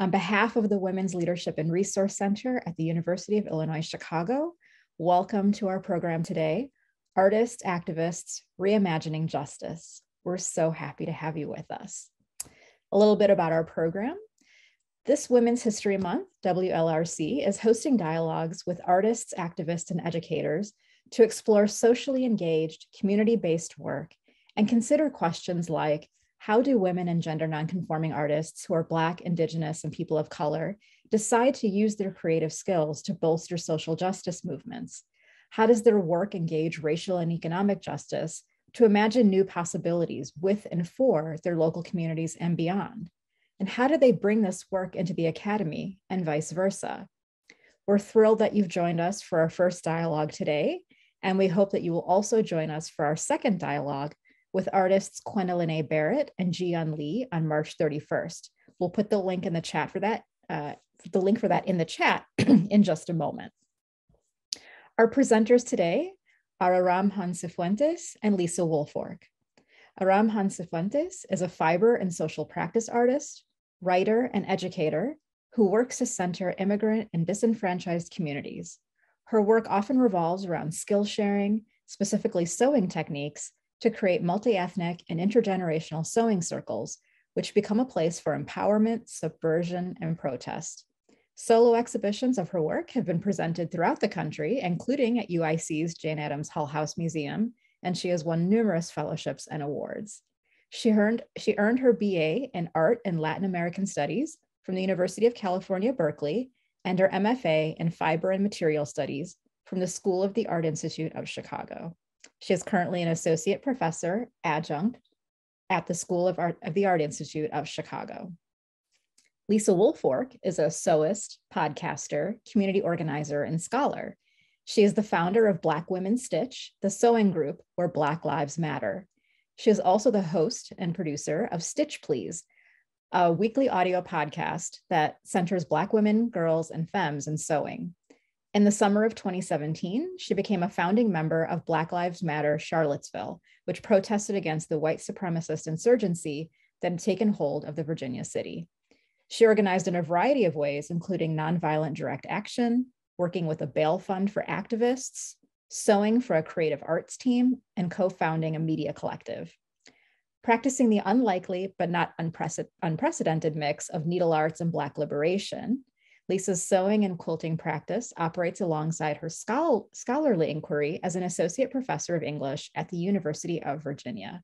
On behalf of the Women's Leadership and Resource Center at the University of Illinois Chicago, welcome to our program today, Artists, Activists, Reimagining Justice. We're so happy to have you with us. A little bit about our program. This Women's History Month, WLRC, is hosting dialogues with artists, activists, and educators to explore socially engaged, community based work and consider questions like how do women and gender nonconforming artists who are Black, Indigenous, and people of color decide to use their creative skills to bolster social justice movements? How does their work engage racial and economic justice to imagine new possibilities with and for their local communities and beyond? And how do they bring this work into the academy and vice versa? We're thrilled that you've joined us for our first dialogue today, and we hope that you will also join us for our second dialogue with artists Quendaline Barrett and Jian Lee on March 31st. We'll put the link in the chat for that, uh, the link for that in the chat in just a moment. Our presenters today are Aram Han Sifuentes and Lisa Woolfork. Aram Han Sifuentes is a fiber and social practice artist, writer, and educator who works to center immigrant and disenfranchised communities. Her work often revolves around skill sharing, specifically sewing techniques, to create multi ethnic and intergenerational sewing circles, which become a place for empowerment, subversion, and protest. Solo exhibitions of her work have been presented throughout the country, including at UIC's Jane Addams Hull House Museum, and she has won numerous fellowships and awards. She earned, she earned her BA in Art and Latin American Studies from the University of California, Berkeley, and her MFA in Fiber and Material Studies from the School of the Art Institute of Chicago. She is currently an associate professor adjunct at the School of Art of the Art Institute of Chicago. Lisa Woolfork is a sewist, podcaster, community organizer, and scholar. She is the founder of Black Women Stitch, the sewing group where Black Lives Matter. She is also the host and producer of Stitch Please, a weekly audio podcast that centers Black women, girls, and femmes in sewing. In the summer of 2017, she became a founding member of Black Lives Matter Charlottesville, which protested against the white supremacist insurgency that had taken hold of the Virginia city. She organized in a variety of ways, including nonviolent direct action, working with a bail fund for activists, sewing for a creative arts team, and co founding a media collective. Practicing the unlikely but not unprecedented mix of needle arts and Black liberation, Lisa's sewing and quilting practice operates alongside her scholarly inquiry as an associate professor of English at the University of Virginia.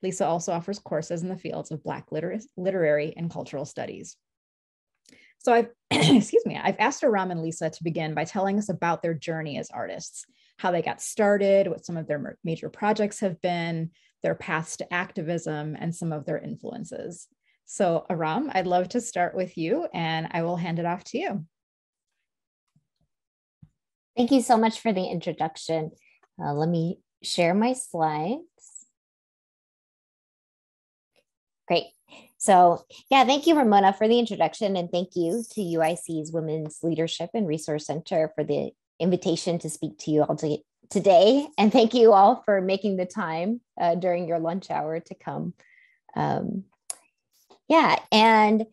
Lisa also offers courses in the fields of Black liter literary and cultural studies. So I've, excuse me, I've asked Aram and Lisa to begin by telling us about their journey as artists, how they got started, what some of their major projects have been, their paths to activism, and some of their influences. So, Aram, I'd love to start with you and I will hand it off to you. Thank you so much for the introduction. Uh, let me share my slides. Great. So, yeah, thank you, Ramona, for the introduction. And thank you to UIC's Women's Leadership and Resource Center for the invitation to speak to you all to, today. And thank you all for making the time uh, during your lunch hour to come um, yeah and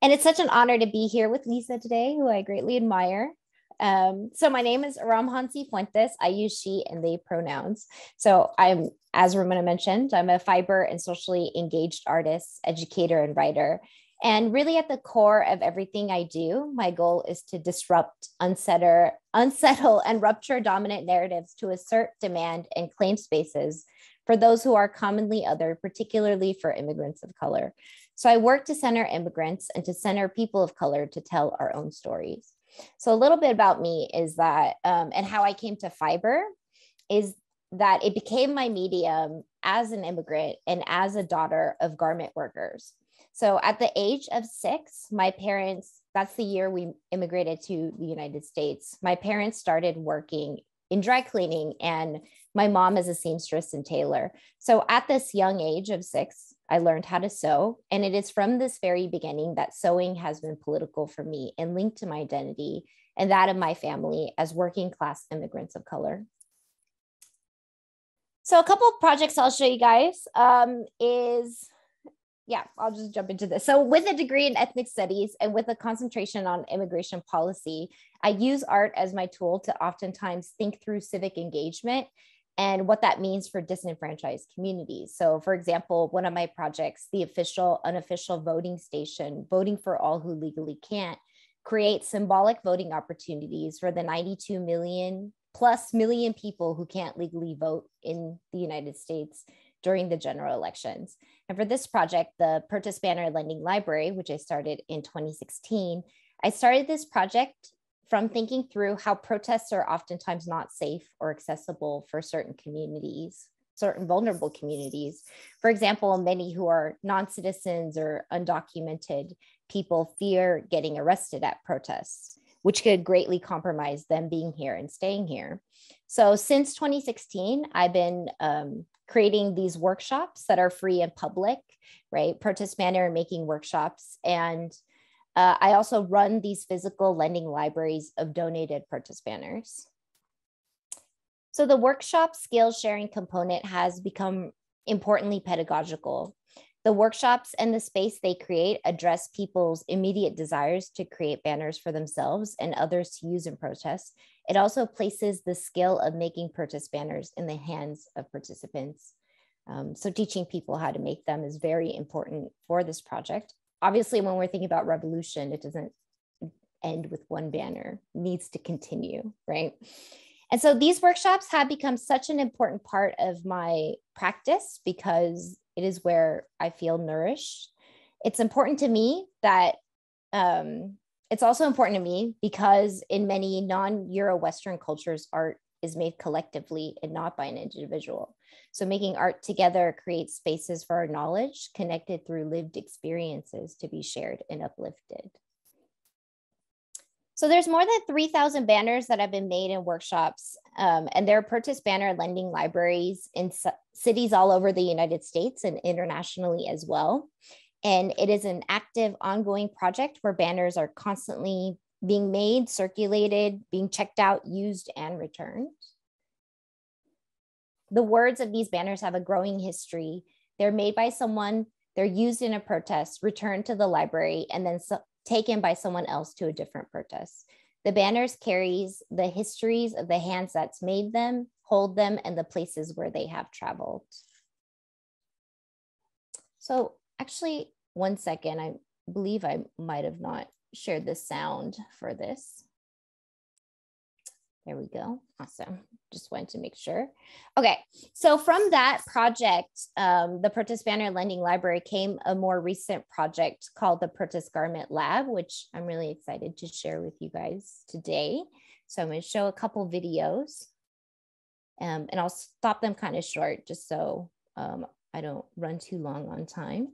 and it's such an honor to be here with lisa today who i greatly admire um, so my name is Aram Han Sifuentes. I use she and they pronouns. So I'm, as Ramona mentioned, I'm a fiber and socially engaged artist, educator, and writer. And really at the core of everything I do, my goal is to disrupt, unsettle, unsettle, and rupture dominant narratives to assert, demand, and claim spaces for those who are commonly other, particularly for immigrants of color. So I work to center immigrants and to center people of color to tell our own stories. So a little bit about me is that, um, and how I came to fiber is that it became my medium as an immigrant and as a daughter of garment workers. So at the age of six, my parents, that's the year we immigrated to the United States, my parents started working in dry cleaning and my mom is a seamstress and tailor. So at this young age of six, I learned how to sew. And it is from this very beginning that sewing has been political for me and linked to my identity and that of my family as working class immigrants of color. So a couple of projects I'll show you guys um, is yeah, I'll just jump into this. So, with a degree in ethnic studies and with a concentration on immigration policy, I use art as my tool to oftentimes think through civic engagement and what that means for disenfranchised communities. So, for example, one of my projects, the official unofficial voting station, Voting for All Who Legally Can't, creates symbolic voting opportunities for the 92 million plus million people who can't legally vote in the United States during the general elections. And for this project, the Protest Banner Lending Library, which I started in 2016, I started this project from thinking through how protests are oftentimes not safe or accessible for certain communities, certain vulnerable communities. For example, many who are non citizens or undocumented people fear getting arrested at protests, which could greatly compromise them being here and staying here. So, since 2016, I've been um, creating these workshops that are free and public, right? Protest Banner making workshops. And uh, I also run these physical lending libraries of donated Protest Banners. So the workshop skill sharing component has become importantly pedagogical. The workshops and the space they create address people's immediate desires to create banners for themselves and others to use in protest. it also places the skill of making protest banners in the hands of participants. Um, so teaching people how to make them is very important for this project. Obviously, when we're thinking about revolution, it doesn't end with one banner, needs to continue, right? And so these workshops have become such an important part of my practice because it is where I feel nourished. It's important to me that um, it's also important to me because in many non-Euro Western cultures, art is made collectively and not by an individual. So making art together creates spaces for our knowledge connected through lived experiences to be shared and uplifted. So there's more than 3,000 banners that have been made in workshops, um, and there are protest banner lending libraries in cities all over the United States and internationally as well. And it is an active, ongoing project where banners are constantly being made, circulated, being checked out, used, and returned. The words of these banners have a growing history. They're made by someone, they're used in a protest, returned to the library, and then so- taken by someone else to a different protest. The banners carries the histories of the hands that's made them, hold them, and the places where they have traveled. So actually one second, I believe I might have not shared the sound for this. There we go. Awesome. Just wanted to make sure. Okay. So from that project, um, the Protest Banner Lending Library came a more recent project called the Protest Garment Lab, which I'm really excited to share with you guys today. So I'm going to show a couple videos um, and I'll stop them kind of short just so um, I don't run too long on time.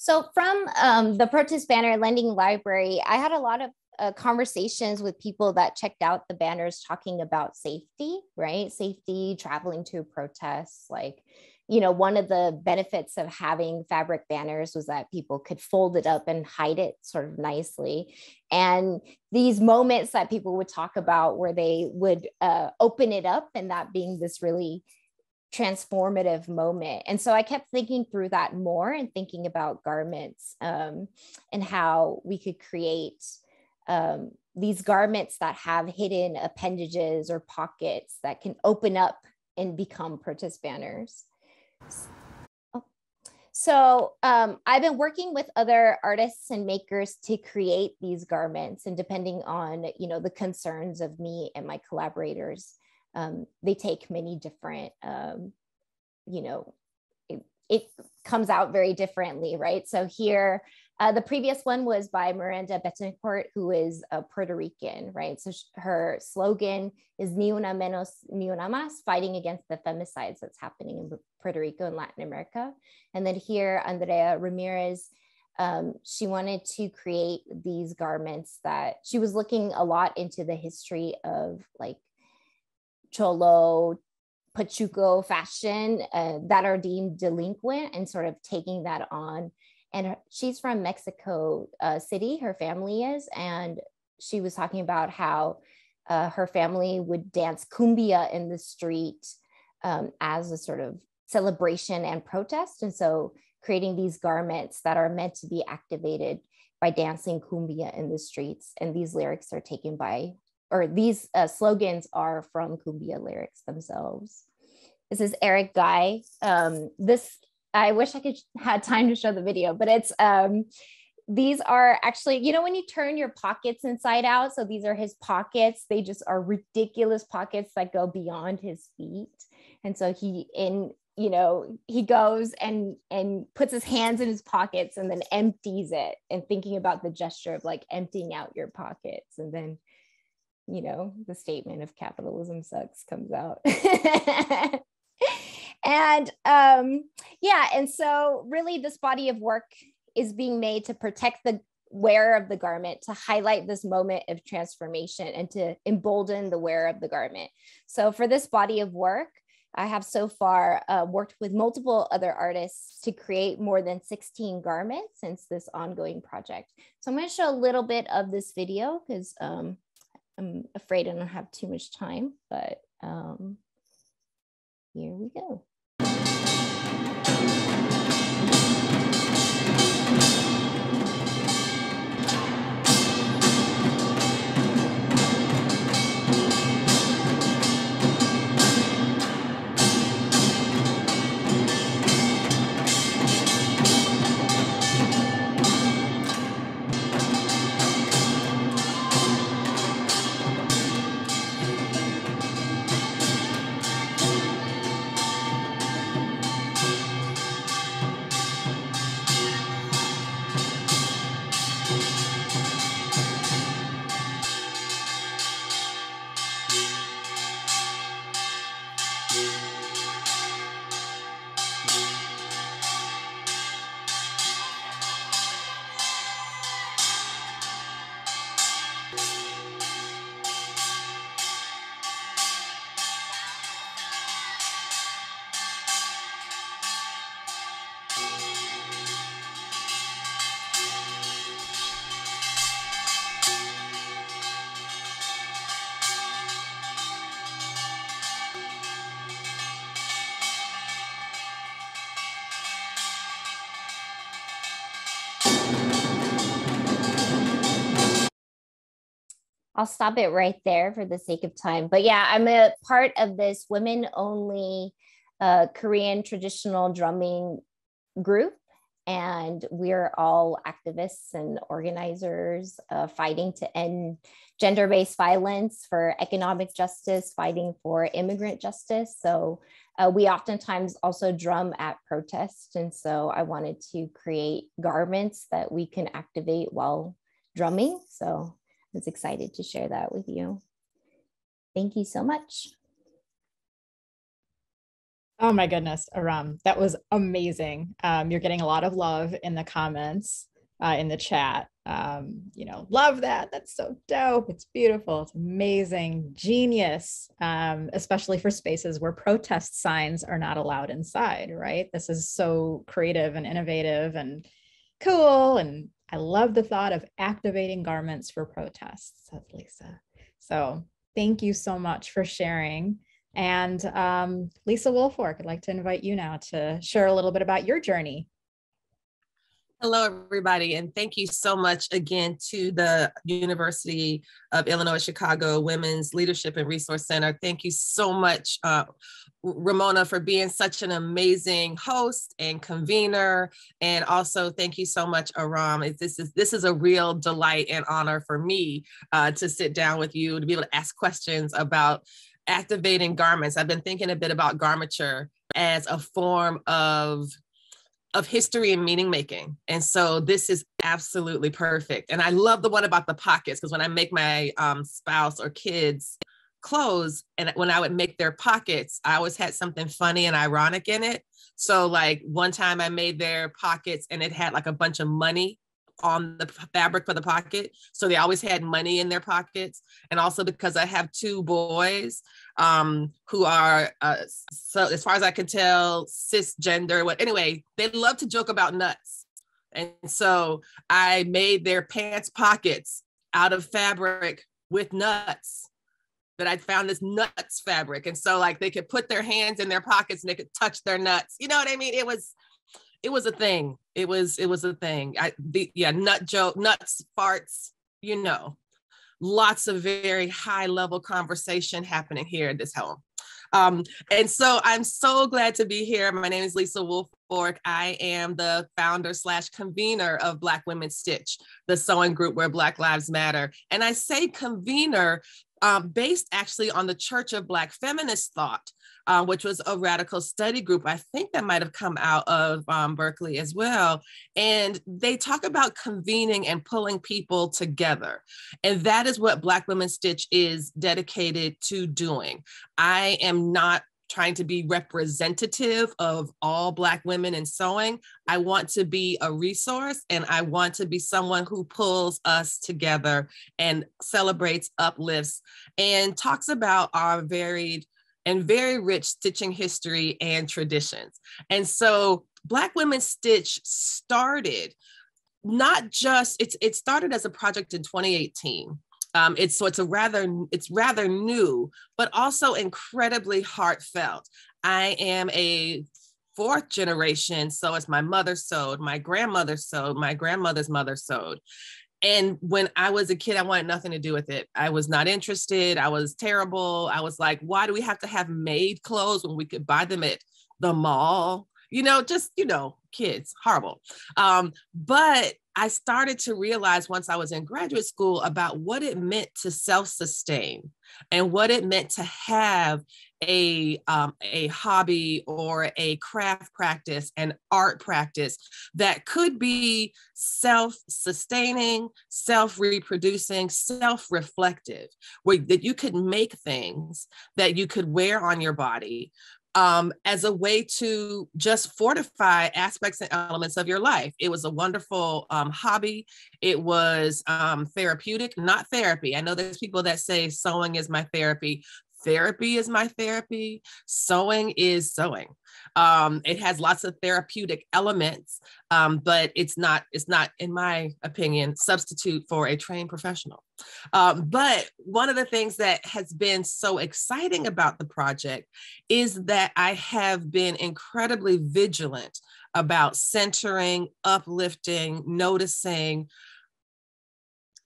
So from um, the Protest Banner Lending Library, I had a lot of uh, conversations with people that checked out the banners talking about safety, right? Safety, traveling to protests. Like, you know, one of the benefits of having fabric banners was that people could fold it up and hide it sort of nicely. And these moments that people would talk about where they would uh, open it up and that being this really transformative moment. And so I kept thinking through that more and thinking about garments um, and how we could create um, these garments that have hidden appendages or pockets that can open up and become protest banners. Oh. So um, I've been working with other artists and makers to create these garments, and depending on you know the concerns of me and my collaborators, um, they take many different, um, you know, it, it, comes out very differently, right? So here Uh, the previous one was by Miranda Betancourt, who is a Puerto Rican, right? So her slogan is Ni una menos, ni una más, fighting against the femicides that's happening in Puerto Rico and Latin America. And then here, Andrea Ramirez, um, she wanted to create these garments that she was looking a lot into the history of like cholo, pachuco fashion uh, that are deemed delinquent and sort of taking that on. And she's from Mexico uh, City, her family is. And she was talking about how uh, her family would dance cumbia in the street um, as a sort of celebration and protest. And so creating these garments that are meant to be activated by dancing cumbia in the streets. And these lyrics are taken by, or these uh, slogans are from cumbia lyrics themselves. This is Eric Guy. Um, this, I wish I could had time to show the video, but it's, um, these are actually, you know, when you turn your pockets inside out, so these are his pockets, they just are ridiculous pockets that go beyond his feet. And so he, in you know he goes and and puts his hands in his pockets and then empties it and thinking about the gesture of like emptying out your pockets and then you know the statement of capitalism sucks comes out and um yeah and so really this body of work is being made to protect the wearer of the garment to highlight this moment of transformation and to embolden the wearer of the garment so for this body of work I have so far uh, worked with multiple other artists to create more than 16 garments since this ongoing project. So I'm going to show a little bit of this video because um, I'm afraid I don't have too much time, but um, here we go. I'll stop it right there for the sake of time. But yeah, I'm a part of this women only uh, Korean traditional drumming group. And we're all activists and organizers uh, fighting to end gender based violence, for economic justice, fighting for immigrant justice. So uh, we oftentimes also drum at protests. And so I wanted to create garments that we can activate while drumming. So was excited to share that with you. Thank you so much. Oh my goodness, Aram, that was amazing. Um, you're getting a lot of love in the comments, uh, in the chat. Um, you know, love that. That's so dope. It's beautiful. It's amazing. Genius, um, especially for spaces where protest signs are not allowed inside, right? This is so creative and innovative and cool and I love the thought of activating garments for protests, says Lisa. So thank you so much for sharing. And um, Lisa Woolfork, I'd like to invite you now to share a little bit about your journey. Hello, everybody, and thank you so much again to the University of Illinois Chicago Women's Leadership and Resource Center. Thank you so much, uh, Ramona, for being such an amazing host and convener. And also, thank you so much, Aram. This is this is a real delight and honor for me uh, to sit down with you to be able to ask questions about activating garments. I've been thinking a bit about garmenture as a form of of history and meaning making. And so this is absolutely perfect. And I love the one about the pockets because when I make my um, spouse or kids clothes and when I would make their pockets, I always had something funny and ironic in it. So like one time I made their pockets and it had like a bunch of money on the fabric for the pocket. So they always had money in their pockets. And also because I have two boys um, who are, uh, so as far as I can tell, cisgender. What anyway, they love to joke about nuts. And so I made their pants pockets out of fabric with nuts that I found this nuts fabric. And so like they could put their hands in their pockets and they could touch their nuts. You know what I mean? It was it was a thing. It was it was a thing. I the yeah, nut joke, nuts, farts, you know. Lots of very high level conversation happening here at this home. Um, and so I'm so glad to be here. My name is Lisa Woolfork. I am the founder slash convener of Black Women Stitch, the sewing group where Black Lives Matter. And I say convener um, based actually on the Church of Black Feminist Thought, uh, which was a radical study group. I think that might have come out of um, Berkeley as well. And they talk about convening and pulling people together. And that is what Black Women Stitch is dedicated to doing. I am not trying to be representative of all Black women in sewing. I want to be a resource and I want to be someone who pulls us together and celebrates, uplifts, and talks about our varied and very rich stitching history and traditions. And so Black Women Stitch started not just, it's, it started as a project in 2018 um, it's so it's a rather it's rather new, but also incredibly heartfelt. I am a fourth generation, so it's my mother sewed, my grandmother sewed, my grandmother's mother sewed. And when I was a kid, I wanted nothing to do with it. I was not interested. I was terrible. I was like, why do we have to have made clothes when we could buy them at the mall? You know, just, you know, kids, horrible. Um, but I started to realize once I was in graduate school about what it meant to self-sustain and what it meant to have a um, a hobby or a craft practice an art practice that could be self-sustaining self-reproducing self-reflective where that you could make things that you could wear on your body um, as a way to just fortify aspects and elements of your life. It was a wonderful um, hobby. It was um, therapeutic, not therapy. I know there's people that say sewing is my therapy therapy is my therapy. Sewing is sewing. Um, it has lots of therapeutic elements um, but it's not it's not in my opinion substitute for a trained professional. Um, but one of the things that has been so exciting about the project is that i have been incredibly vigilant about centering uplifting noticing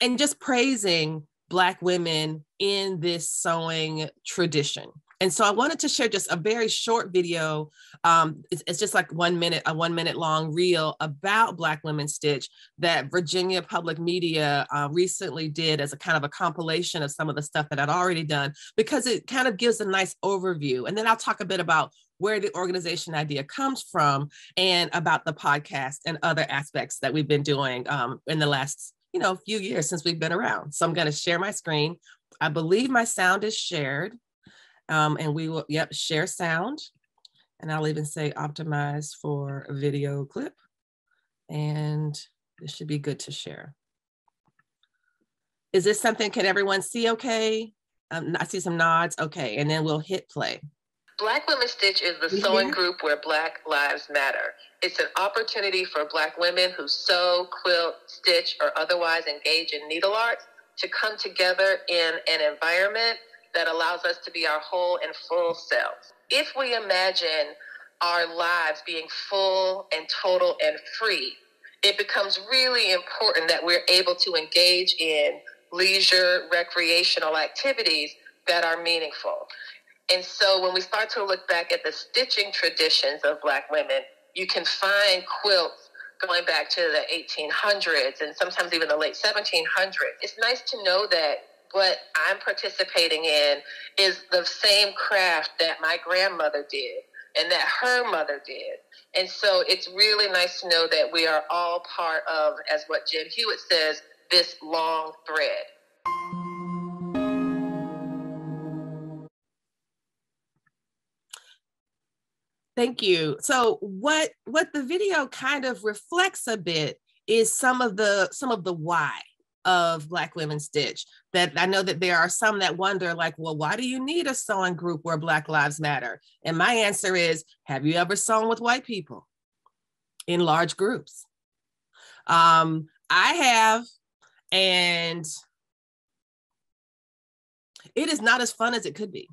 and just praising Black women in this sewing tradition. And so I wanted to share just a very short video. Um, it's, it's, just like one minute, a one minute long reel about Black Women Stitch that Virginia Public Media uh, recently did as a kind of a compilation of some of the stuff that I'd already done, because it kind of gives a nice overview. And then I'll talk a bit about where the organization idea comes from and about the podcast and other aspects that we've been doing um, in the last you know, a few years since we've been around. So I'm going to share my screen. I believe my sound is shared. Um, and we will, yep, share sound. And I'll even say optimize for a video clip. And this should be good to share. Is this something, can everyone see okay? Um, I see some nods, okay. And then we'll hit play. Black Women Stitch is the sewing group where Black Lives Matter. It's an opportunity for Black women who sew, quilt, stitch, or otherwise engage in needle arts to come together in an environment that allows us to be our whole and full selves. If we imagine our lives being full and total and free, it becomes really important that we're able to engage in leisure, recreational activities that are meaningful. And so when we start to look back at the stitching traditions of Black women, you can find quilts going back to the 1800s and sometimes even the late 1700s. It's nice to know that what I'm participating in is the same craft that my grandmother did, and that her mother did. And so it's really nice to know that we are all part of, as what Jen Hewett says, this long thread. Thank you. So what what the video kind of reflects a bit is some of the some of the why of Black Women Stitch. That I know that there are some that wonder, like, well, why do you need a sewing group where Black Lives Matter? And my answer is, have you ever sewn with white people in large groups? Um, I have, and it is not as fun as it could be.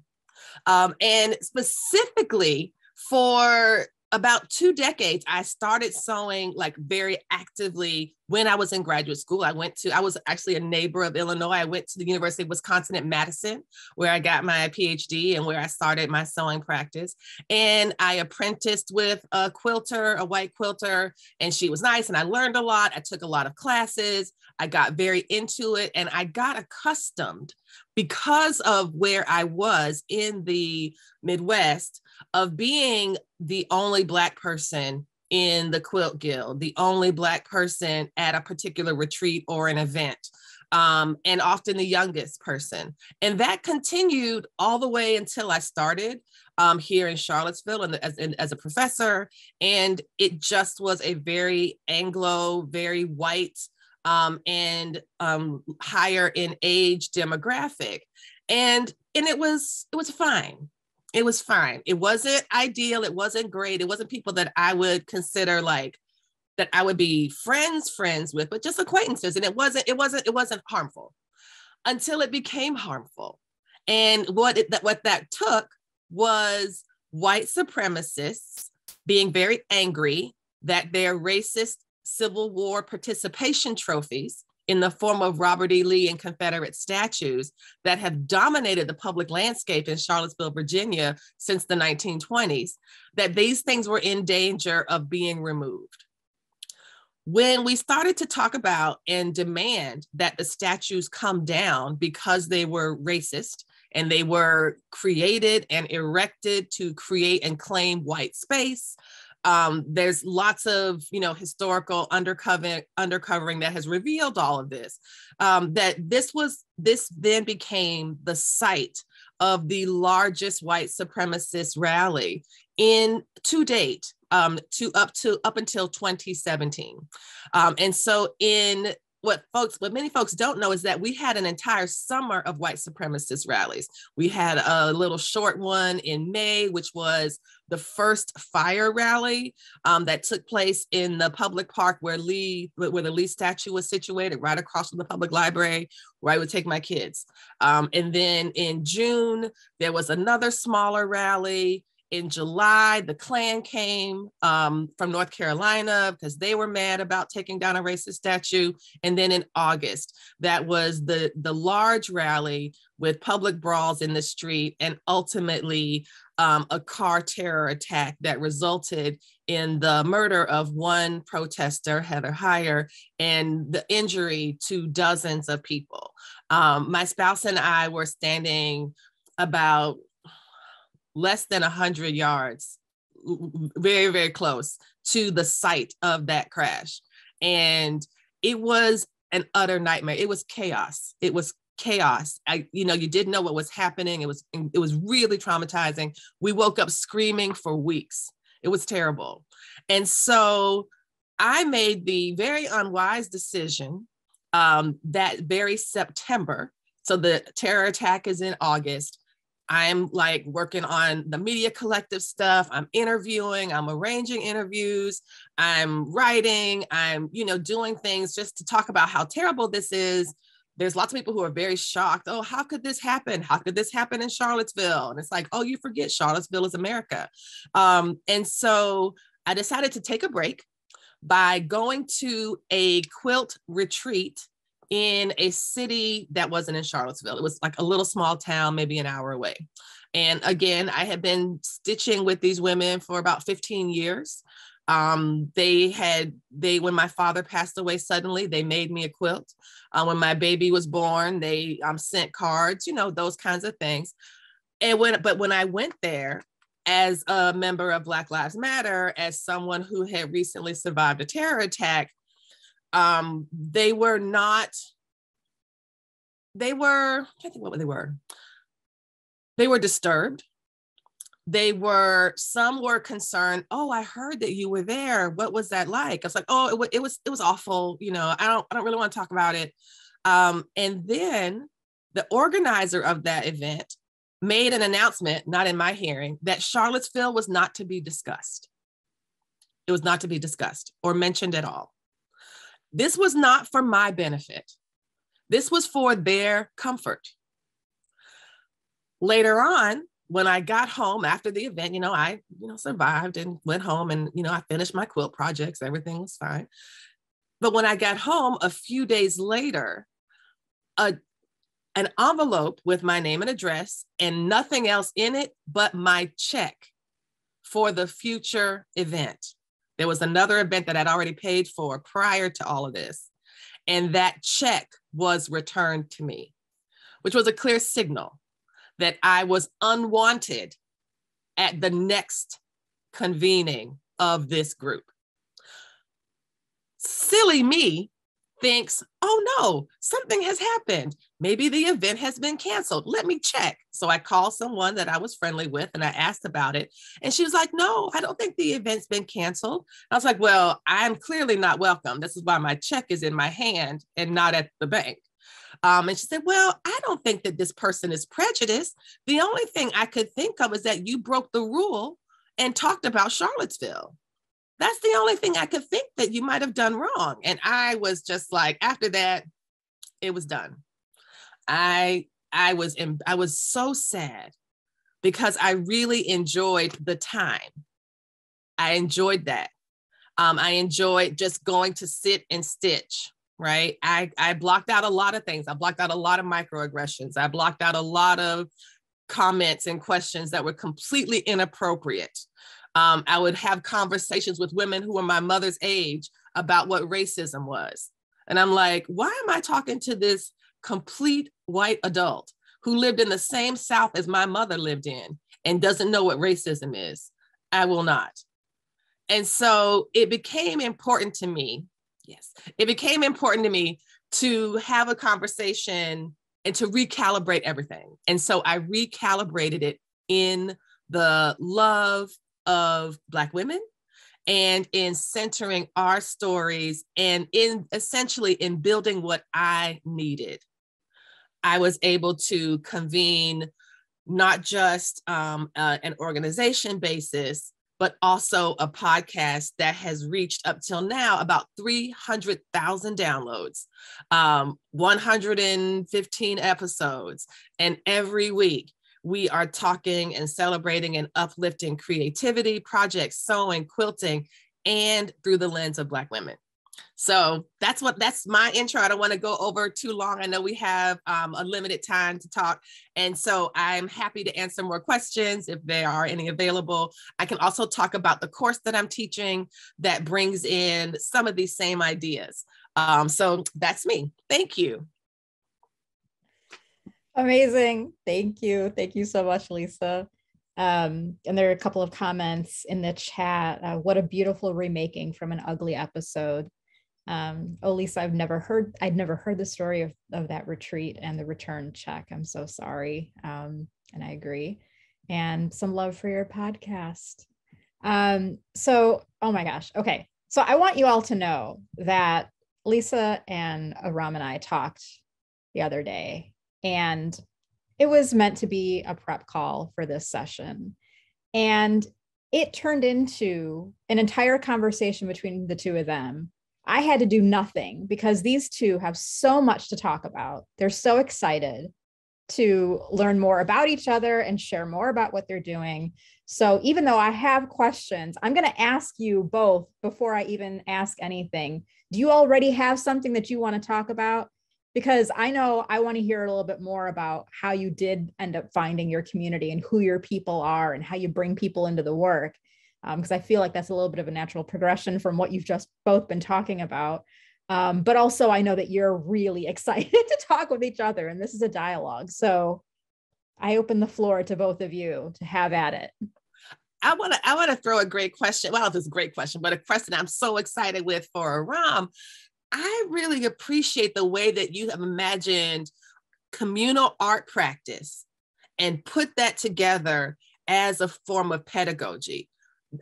Um, and specifically for about two decades, I started sewing like very actively when I was in graduate school. I went to, I was actually a neighbor of Illinois. I went to the University of Wisconsin at Madison, where I got my PhD and where I started my sewing practice. And I apprenticed with a quilter, a white quilter, and she was nice. And I learned a lot. I took a lot of classes. I got very into it and I got accustomed because of where I was in the Midwest of being the only Black person in the Quilt Guild, the only Black person at a particular retreat or an event, um, and often the youngest person. And that continued all the way until I started um, here in Charlottesville and as, as a professor. And it just was a very Anglo, very white, um, and um, higher in age demographic. And and it was it was fine it was fine. It wasn't ideal. It wasn't great. It wasn't people that I would consider like that I would be friends friends with, but just acquaintances. And it wasn't it wasn't it wasn't harmful until it became harmful. And what it, that what that took was white supremacists being very angry that their racist Civil War participation trophies in the form of Robert E. Lee and Confederate statues that have dominated the public landscape in Charlottesville, Virginia since the 1920s, that these things were in danger of being removed. When we started to talk about and demand that the statues come down because they were racist and they were created and erected to create and claim white space, um, there's lots of you know historical undercover undercovering that has revealed all of this. Um, that this was this then became the site of the largest white supremacist rally in to date um, to up to up until 2017 um, and so in what folks what many folks don't know is that we had an entire summer of white supremacist rallies. We had a little short one in may which was the first fire rally um, that took place in the public park where lee where the lee statue was situated right across from the public library where i would take my kids. Um, and then in june there was another smaller rally in July, the Klan came um, from North Carolina because they were mad about taking down a racist statue. And then in August, that was the, the large rally with public brawls in the street and ultimately um, a car terror attack that resulted in the murder of one protester, Heather Heyer, and the injury to dozens of people. Um, my spouse and I were standing about less than 100 yards, very, very close to the site of that crash. And it was an utter nightmare. It was chaos. It was chaos. I, you know, you didn't know what was happening. It was, it was really traumatizing. We woke up screaming for weeks. It was terrible. And so I made the very unwise decision um, that very September. So the terror attack is in August. I'm like working on the media collective stuff. I'm interviewing, I'm arranging interviews, I'm writing, I'm, you know, doing things just to talk about how terrible this is. There's lots of people who are very shocked. Oh, how could this happen? How could this happen in Charlottesville? And it's like, oh, you forget Charlottesville is America. Um, and so I decided to take a break by going to a quilt retreat in a city that wasn't in Charlottesville. It was like a little small town, maybe an hour away. And again, I had been stitching with these women for about 15 years. Um, they had they when my father passed away suddenly, they made me a quilt. Uh, when my baby was born, they um, sent cards, you know, those kinds of things. And when but when I went there, as a member of Black Lives Matter, as someone who had recently survived a terror attack, um, they were not, they were, I think what were they were. They were disturbed. They were, some were concerned. Oh, I heard that you were there. What was that like? I was like, oh, it, it was, it was awful. You know, I don't, I don't really want to talk about it. Um, and then the organizer of that event made an announcement, not in my hearing, that Charlottesville was not to be discussed. It was not to be discussed or mentioned at all. This was not for my benefit. This was for their comfort. Later on, when I got home after the event, you know, I, you know, survived and went home and, you know, I finished my quilt projects, everything was fine. But when I got home a few days later, a an envelope with my name and address and nothing else in it but my check for the future event. There was another event that I'd already paid for prior to all of this. And that check was returned to me, which was a clear signal that I was unwanted at the next convening of this group. Silly me thinks, oh no, something has happened. Maybe the event has been canceled. Let me check. So I called someone that I was friendly with and I asked about it. And she was like, no, I don't think the event's been canceled. I was like, well, I'm clearly not welcome. This is why my check is in my hand and not at the bank. Um, and she said, Well, I don't think that this person is prejudiced. The only thing I could think of is that you broke the rule and talked about Charlottesville. That's the only thing I could think that you might have done wrong. And I was just like, after that, it was done. I I was in, I was so sad because I really enjoyed the time. I enjoyed that. Um, I enjoyed just going to sit and stitch. Right. I, I blocked out a lot of things. I blocked out a lot of microaggressions. I blocked out a lot of comments and questions that were completely inappropriate. Um, I would have conversations with women who were my mother's age about what racism was. And I'm like, why am I talking to this complete white adult who lived in the same South as my mother lived in and doesn't know what racism is? I will not. And so it became important to me. Yes, it became important to me to have a conversation and to recalibrate everything. And so I recalibrated it in the love of Black women and in centering our stories and in essentially in building what I needed. I was able to convene not just um, uh, an organization basis, but also a podcast that has reached up till now about 300,000 downloads, um, 115 episodes. And every week we are talking and celebrating and uplifting creativity, projects, sewing, quilting, and through the lens of Black women. So that's what that's my intro. I don't want to go over too long. I know we have um, a limited time to talk. And so I'm happy to answer more questions if there are any available. I can also talk about the course that I'm teaching that brings in some of these same ideas. Um, so that's me. Thank you. Amazing. Thank you. Thank you so much, Lisa. Um, and there are a couple of comments in the chat. Uh, what a beautiful remaking from an ugly episode. Um, oh, Lisa, I've never heard, I'd never heard the story of, of that retreat and the return check. I'm so sorry. Um, and I agree. And some love for your podcast. Um, so, oh my gosh. Okay. So I want you all to know that Lisa and Aram and I talked the other day and it was meant to be a prep call for this session. And it turned into an entire conversation between the two of them. I had to do nothing because these two have so much to talk about. They're so excited to learn more about each other and share more about what they're doing. So, even though I have questions, I'm going to ask you both before I even ask anything. Do you already have something that you want to talk about? Because I know I want to hear a little bit more about how you did end up finding your community and who your people are and how you bring people into the work. Because um, I feel like that's a little bit of a natural progression from what you've just both been talking about. Um, but also, I know that you're really excited to talk with each other, and this is a dialogue. So I open the floor to both of you to have at it. I want to I want to throw a great question. Well, this is a great question, but a question I'm so excited with for Aram. I really appreciate the way that you have imagined communal art practice and put that together as a form of pedagogy.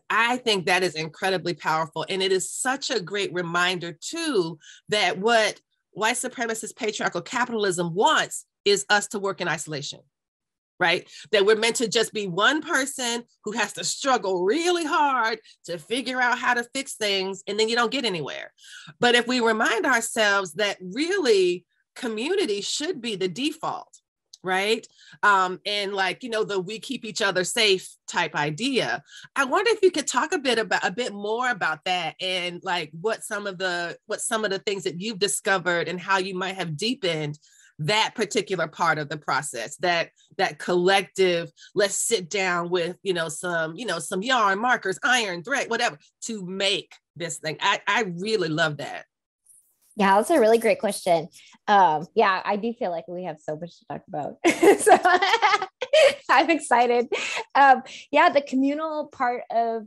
I think that is incredibly powerful. And it is such a great reminder, too, that what white supremacist patriarchal capitalism wants is us to work in isolation right? That we're meant to just be one person who has to struggle really hard to figure out how to fix things, and then you don't get anywhere. But if we remind ourselves that really community should be the default, right? Um, and like, you know, the we keep each other safe type idea. I wonder if you could talk a bit about a bit more about that and like what some of the what some of the things that you've discovered and how you might have deepened that particular part of the process that that collective let's sit down with you know some you know some yarn markers iron thread whatever to make this thing. I i really love that. Yeah that's a really great question. Um yeah i do feel like we have so much to talk about. So i'm excited. Um yeah the communal part of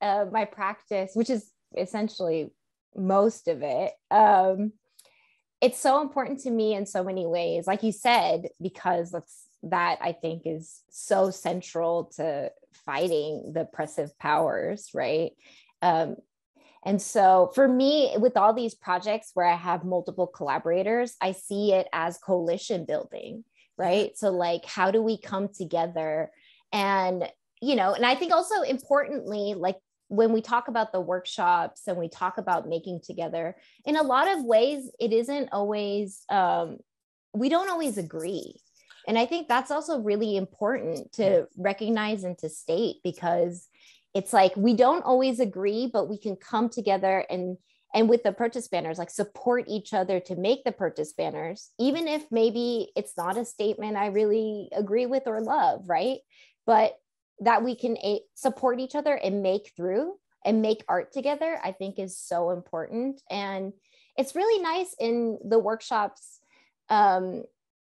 uh, my practice which is essentially most of it um it's so important to me in so many ways like you said because that's that i think is so central to fighting the oppressive powers right? Um, and so for me with all these projects where i have multiple collaborators i see it as coalition building right? So like how do we come together? And you know and i think also importantly like when we talk about the workshops and we talk about making together, in a lot of ways, it isn't always, um, we don't always agree. And I think that's also really important to recognize and to state because it's like we don't always agree, but we can come together and and with the protest banners like support each other to make the protest banners even if maybe it's not a statement i really agree with or love right but that we can a- support each other and make through and make art together, I think is so important. And it's really nice in the workshops um,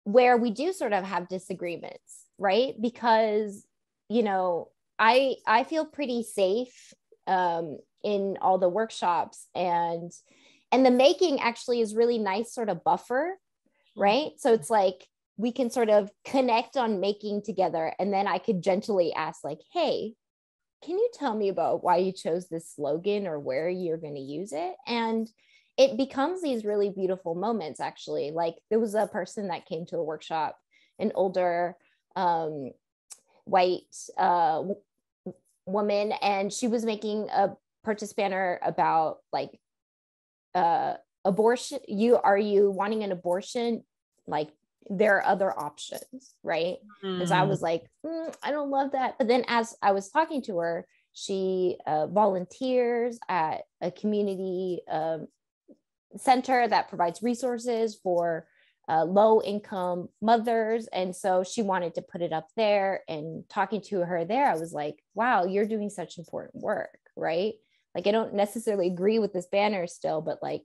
where we do sort of have disagreements, right? Because, you know, I I feel pretty safe um, in all the workshops and and the making actually is really nice sort of buffer, right? So it's like we can sort of connect on making together. And then i could gently ask like hey can you tell me about why you chose this slogan or where you're going to use it? And it becomes these really beautiful moments actually. Like there was a person that came to a workshop an older um, white uh, woman and she was making a protest banner about like uh, abortion you are you wanting an abortion like there are other options, right? Because mm. I was like, mm, I don't love that. But then as I was talking to her, she uh, volunteers at a community um, center that provides resources for uh, low income mothers. And so she wanted to put it up there. And talking to her there, I was like, wow, you're doing such important work, right? Like, I don't necessarily agree with this banner still, but like,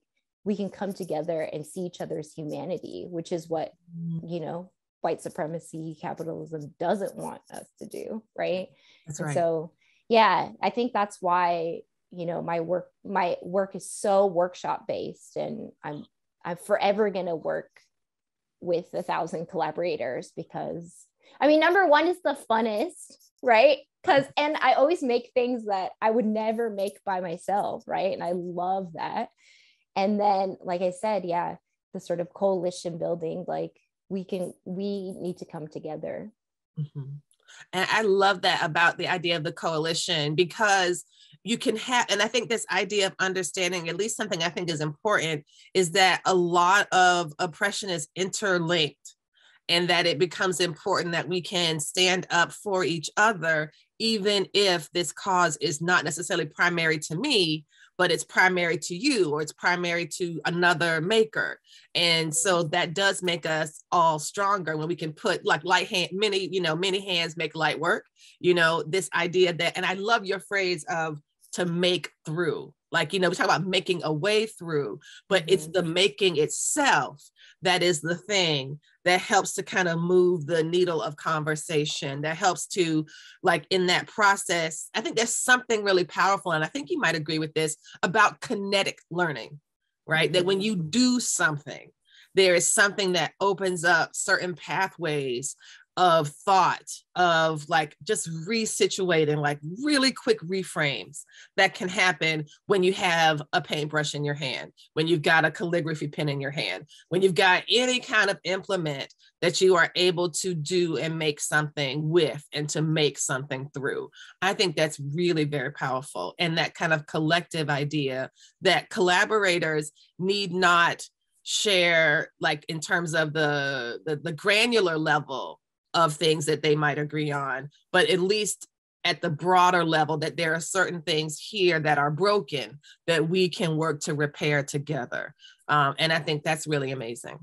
we can come together and see each other's humanity, which is what, mm. you know, white supremacy capitalism doesn't want us to do. Right. That's right. so, yeah, I think that's why, you know, my work, my work is so workshop based and I'm, I'm forever going to work with a thousand collaborators because I mean, number one is the funnest, right? Because, and I always make things that I would never make by myself, right? And I love that and then like i said yeah the sort of coalition building like we can we need to come together mm-hmm. and i love that about the idea of the coalition because you can have and i think this idea of understanding at least something i think is important is that a lot of oppression is interlinked and that it becomes important that we can stand up for each other even if this cause is not necessarily primary to me but it's primary to you or it's primary to another maker. And so that does make us all stronger when we can put like light hand many you know many hands make light work. You know this idea that and i love your phrase of to make through Like, you know, we talk about making a way through, but mm-hmm. it's the making itself that is the thing that helps to kind of move the needle of conversation, that helps to, like, in that process. I think there's something really powerful. And I think you might agree with this about kinetic learning, right? Mm-hmm. That when you mm-hmm. do something, there is something that opens up certain pathways of thought of like just resituating like really quick reframes that can happen when you have a paintbrush in your hand when you've got a calligraphy pen in your hand when you've got any kind of implement that you are able to do and make something with and to make something through. I think that's really very powerful and that kind of collective idea that collaborators need not share like in terms of the, the, the granular level of things that they might agree on, but at least at the broader level that there are certain things here that are broken that we can work to repair together. Um, and I think that's really amazing.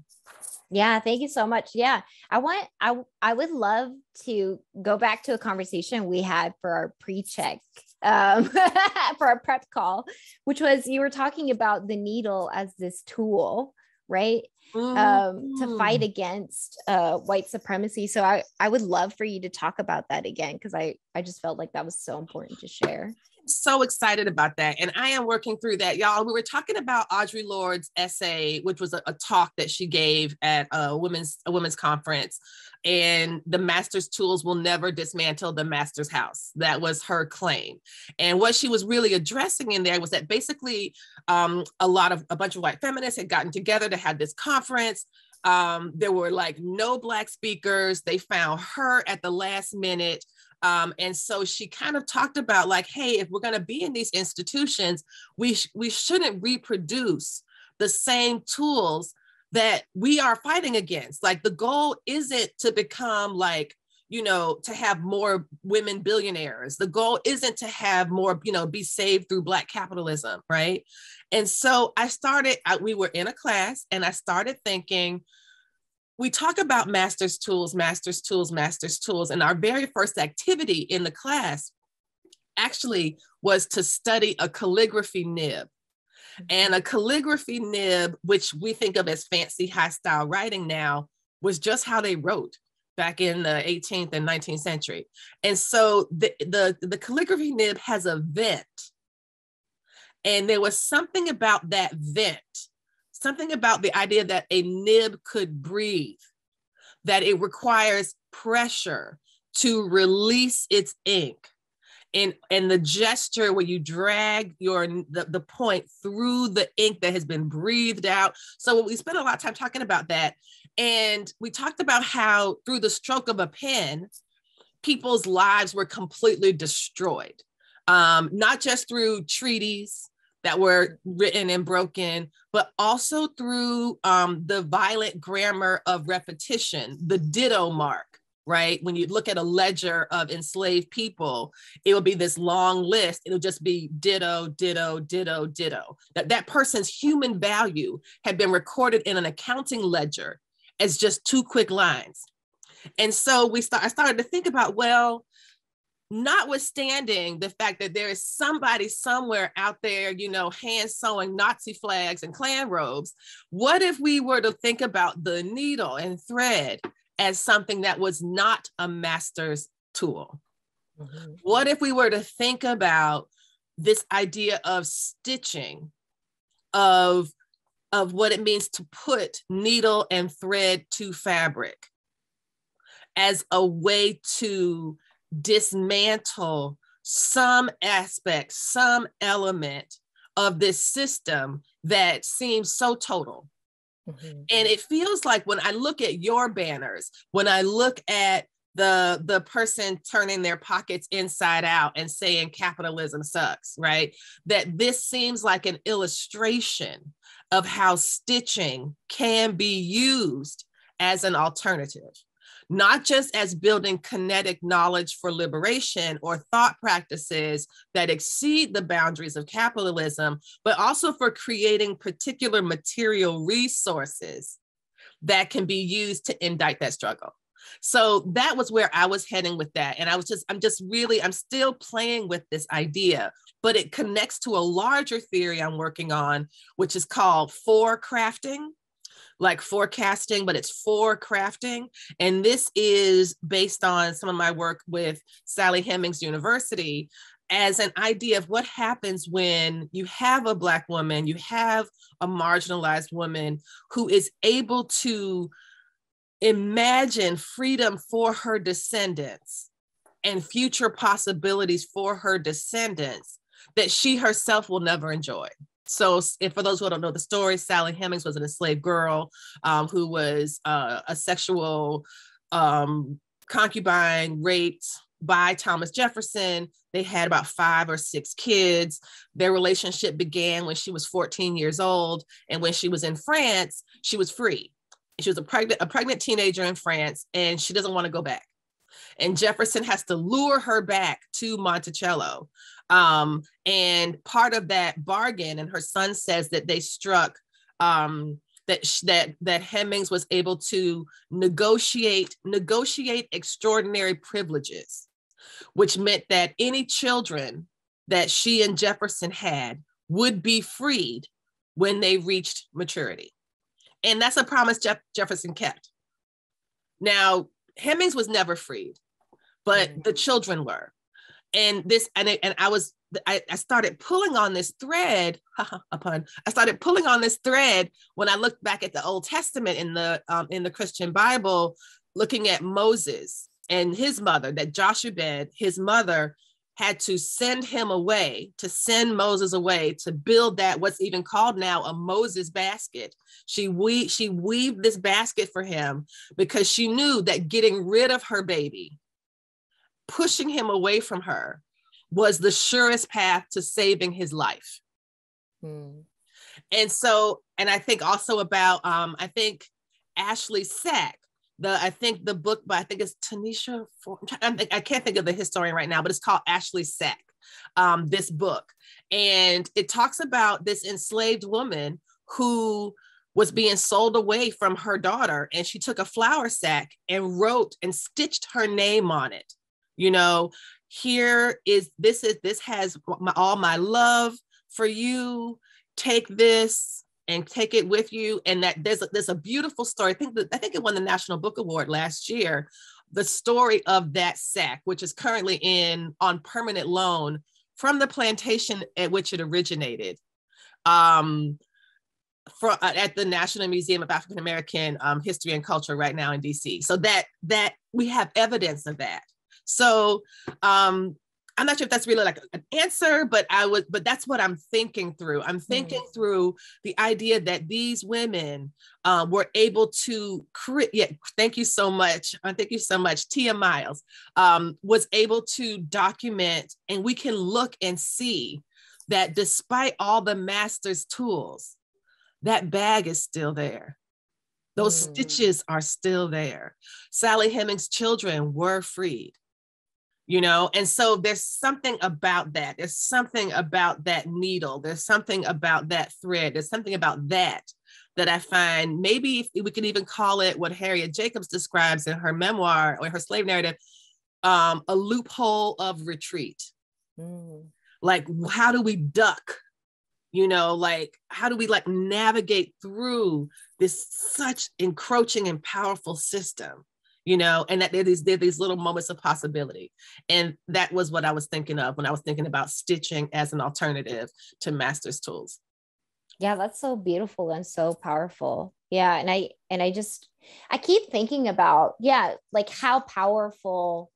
Yeah, thank you so much. Yeah, I want I I would love to go back to a conversation we had for our pre-check um, for our prep call, which was you were talking about the needle as this tool right? Mm-hmm. Um, to fight mm. against uh, white supremacy. So I, I would love for you to talk about that again because I, I just felt like that was so important to share so excited about that. And I am working through that. Y'all, we were talking about Audre Lorde's essay, which was a, a, talk that she gave at a women's a women's conference. And the master's tools will never dismantle the master's house. That was her claim. And what she was really addressing in there was that basically um, a lot of a bunch of white feminists had gotten together to have this conference. Um, there were like no black speakers. They found her at the last minute um, and so she kind of talked about like, hey, if we're going to be in these institutions, we sh- we shouldn't reproduce the same tools that we are fighting against. Like the goal isn't to become like you know to have more women billionaires the goal isn't to have more you know be saved through black capitalism right and so i started I, we were in a class and i started thinking we talk about master's tools, master's tools, master's tools. And our very first activity in the class actually was to study a calligraphy nib. And a calligraphy nib, which we think of as fancy high style writing now, was just how they wrote back in the 18th and 19th century. And so the, the, the calligraphy nib has a vent. And there was something about that vent something about the idea that a nib could breathe, that it requires pressure to release its ink. And, and the gesture where you drag your the, the point through the ink that has been breathed out. So we spent a lot of time talking about that. And we talked about how through the stroke of a pen, people's lives were completely destroyed. Um, not just through treaties, that were written and broken, but also through um, the violent grammar of repetition, the ditto mark, right? When you look at a ledger of enslaved people, it will be this long list. It'll just be ditto, ditto, ditto, ditto. That that person's human value had been recorded in an accounting ledger as just two quick lines. And so we start, I started to think about, well, notwithstanding the fact that there is somebody somewhere out there, you know, hand sewing Nazi flags and Klan robes, what if we were to think about the needle and thread as something that was not a master's tool? Mm-hmm. What if we were to think about this idea of stitching, of, of what it means to put needle and thread to fabric as a way to dismantle some aspect, some element of this system that seems so total. Mm-hmm. And it feels like when I look at your banners, when I look at the the person turning their pockets inside out and saying capitalism sucks, right? That this seems like an illustration of how stitching can be used as an alternative not just as building kinetic knowledge for liberation or thought practices that exceed the boundaries of capitalism, but also for creating particular material resources that can be used to indict that struggle. So that was where I was heading with that. And I was just, I'm just really, I'm still playing with this idea, but it connects to a larger theory I'm working on, which is called for crafting like forecasting, but it's for crafting. And this is based on some of my work with Sally Hemings University as an idea of what happens when you have a Black woman, you have a marginalized woman who is able to imagine freedom for her descendants and future possibilities for her descendants that she herself will never enjoy. So, for those who don't know the story, Sally Hemings was an enslaved girl um, who was uh, a sexual um, concubine, raped by Thomas Jefferson. They had about five or six kids. Their relationship began when she was 14 years old. And when she was in France, she was free. She was a pregnant, a pregnant teenager in France, and she doesn't want to go back. And Jefferson has to lure her back to Monticello. Um, and part of that bargain, and her son says that they struck um, that that that Hemings was able to negotiate negotiate extraordinary privileges, which meant that any children that she and Jefferson had would be freed when they reached maturity. And that's a promise Jeff- Jefferson kept. Now, Hemings was never freed, but mm. the children were. And this, and, it, and I was, I, I started pulling on this thread, upon, I started pulling on this thread when I looked back at the Old Testament in the, um, in the Christian Bible, looking at Moses and his mother, that Jochebed, his mother, had to send him away, to send Moses away to build that what's even called now a Moses basket. She we she weaved this basket for him because she knew that getting rid of her baby, pushing him away from her, was the surest path to saving his life. Hmm. And so, and I think also about um, I think Ashley Sack the I think the book by I think it's Tanisha. I can't think of the historian right now, but it's called Ashley Sack. Um, this book, and it talks about this enslaved woman who was being sold away from her daughter, and she took a flour sack and wrote and stitched her name on it. You know, here is this is this has my, all my love for you. Take this and take it with you. And that there's a, there's a beautiful story. I think that I think it won the National Book Award last year. The story of that sack, which is currently in on permanent loan from the plantation at which it originated. Um, for, uh, at the National Museum of African American um, History and Culture right now in DC. So that that we have evidence of that. So um, I'm not sure if that's really like an answer, but I would, but that's what I'm thinking through. I'm thinking mm. through the idea that these women uh, were able to create. Yeah, thank you so much. Uh, thank you so much. Tiya Miles um, was able to document, and we can look and see that despite all the master's tools, that bag is still there. Those mm. stitches are still there. Sally Hemings' children were freed you know and so there's something about that. There's something about that needle. There's something about that thread. There's something about that that i find maybe we could even call it what harriet jacobs describes in her memoir or her slave narrative um, a loophole of retreat. Mm. like how do we duck? You know like how do we like navigate through this such encroaching and powerful system you know, and that there these there these little moments of possibility. And that was what I was thinking of when I was thinking about stitching as an alternative to master's tools. Yeah, that's so beautiful and so powerful. Yeah, and I and I just I keep thinking about yeah, like how powerful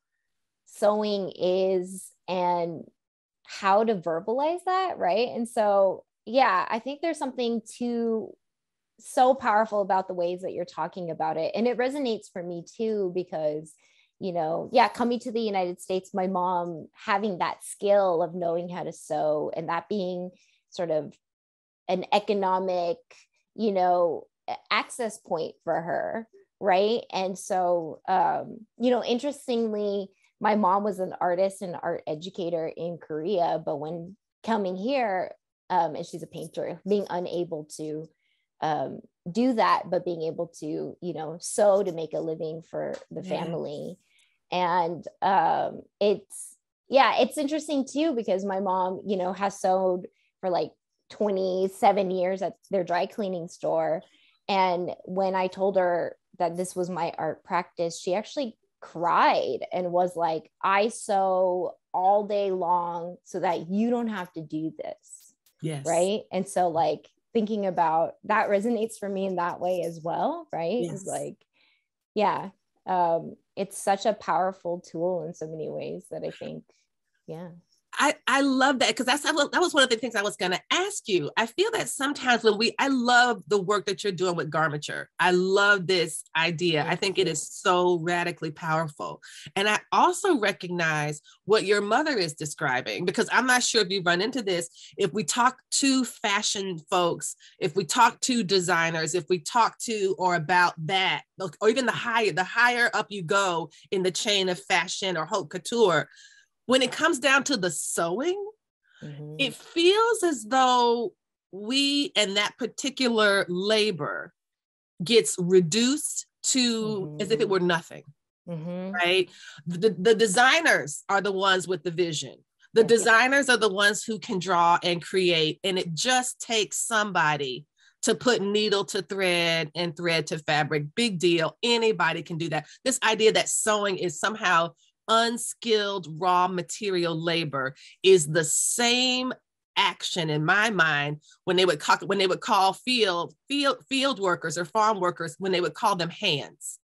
sewing is and how to verbalize that, right? And so yeah, I think there's something to so powerful about the ways that you're talking about it. And it resonates for me too, because, you know, yeah, coming to the United States, my mom having that skill of knowing how to sew and that being sort of an economic, you know, access point for her. Right. And so, um, you know, interestingly, my mom was an artist and art educator in Korea, but when coming here, um, and she's a painter, being unable to um, do that, but being able to, you know, sew to make a living for the family. And um, it's, yeah, it's interesting too, because my mom, you know, has sewed for like 27 years at their dry cleaning store. And when I told her that this was my art practice, she actually cried and was like, I sew all day long so that you don't have to do this. Yes. Right. And so, like, thinking about that resonates for me in that way as well. Right. Yes. It's like, yeah, um, it's such a powerful tool in so many ways that I think, yeah. I, I love that because that's that was one of the things I was going to ask you. I feel that sometimes when we, I love the work that you're doing with garmenture. I love this idea. I think it is so radically powerful. And I also recognize what your mother is describing because I'm not sure if you run into this. If we talk to fashion folks, if we talk to designers, if we talk to or about that, or even the higher, the higher up you go in the chain of fashion or haute couture, when it comes down to the sewing, mm-hmm. it feels as though we and that particular labor gets reduced to mm-hmm. as if it mm-hmm. were nothing. Mm-hmm. Right? The, the designers are the ones with the vision. The designers are the ones who can draw and create, and it just takes somebody to put needle to thread and thread to fabric. Big deal. Anybody can do that. This idea that sewing is somehow unskilled raw material labor is the same action in my mind when they would call when they would call field field field workers or farm workers when they would call them hands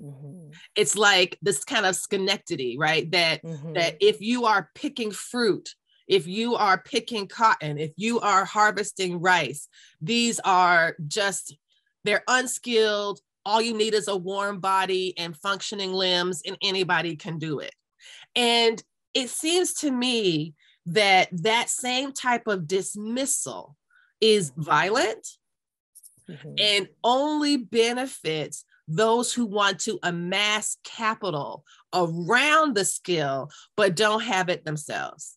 mm-hmm. it's like this kind of synecdoche right that mm-hmm. that if you are picking fruit if you are picking cotton if you are harvesting rice these are just they're unskilled all you need is a warm body and functioning limbs, and anybody can do it. And it seems to me that that same type of dismissal is violent mm-hmm. and only benefits those who want to amass capital around the skill but don't have it themselves.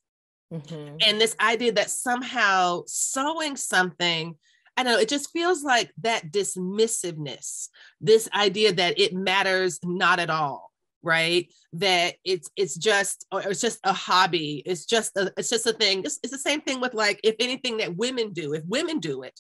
Mm-hmm. And this idea that somehow sewing something I know, it just feels like that dismissiveness, this idea that it matters not at all, right? That it's it's just it's just a hobby. It's just a it's just a thing. It's, it's the same thing with like if anything that women do, if women do it,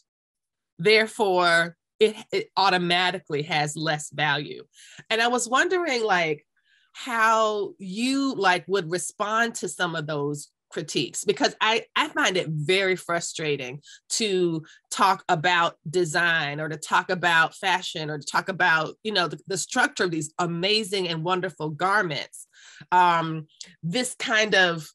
therefore it, it automatically has less value. And I was wondering like how you like would respond to some of those critiques because I, I find it very frustrating to talk about design or to talk about fashion or to talk about you know the, the structure of these amazing and wonderful garments um, this kind of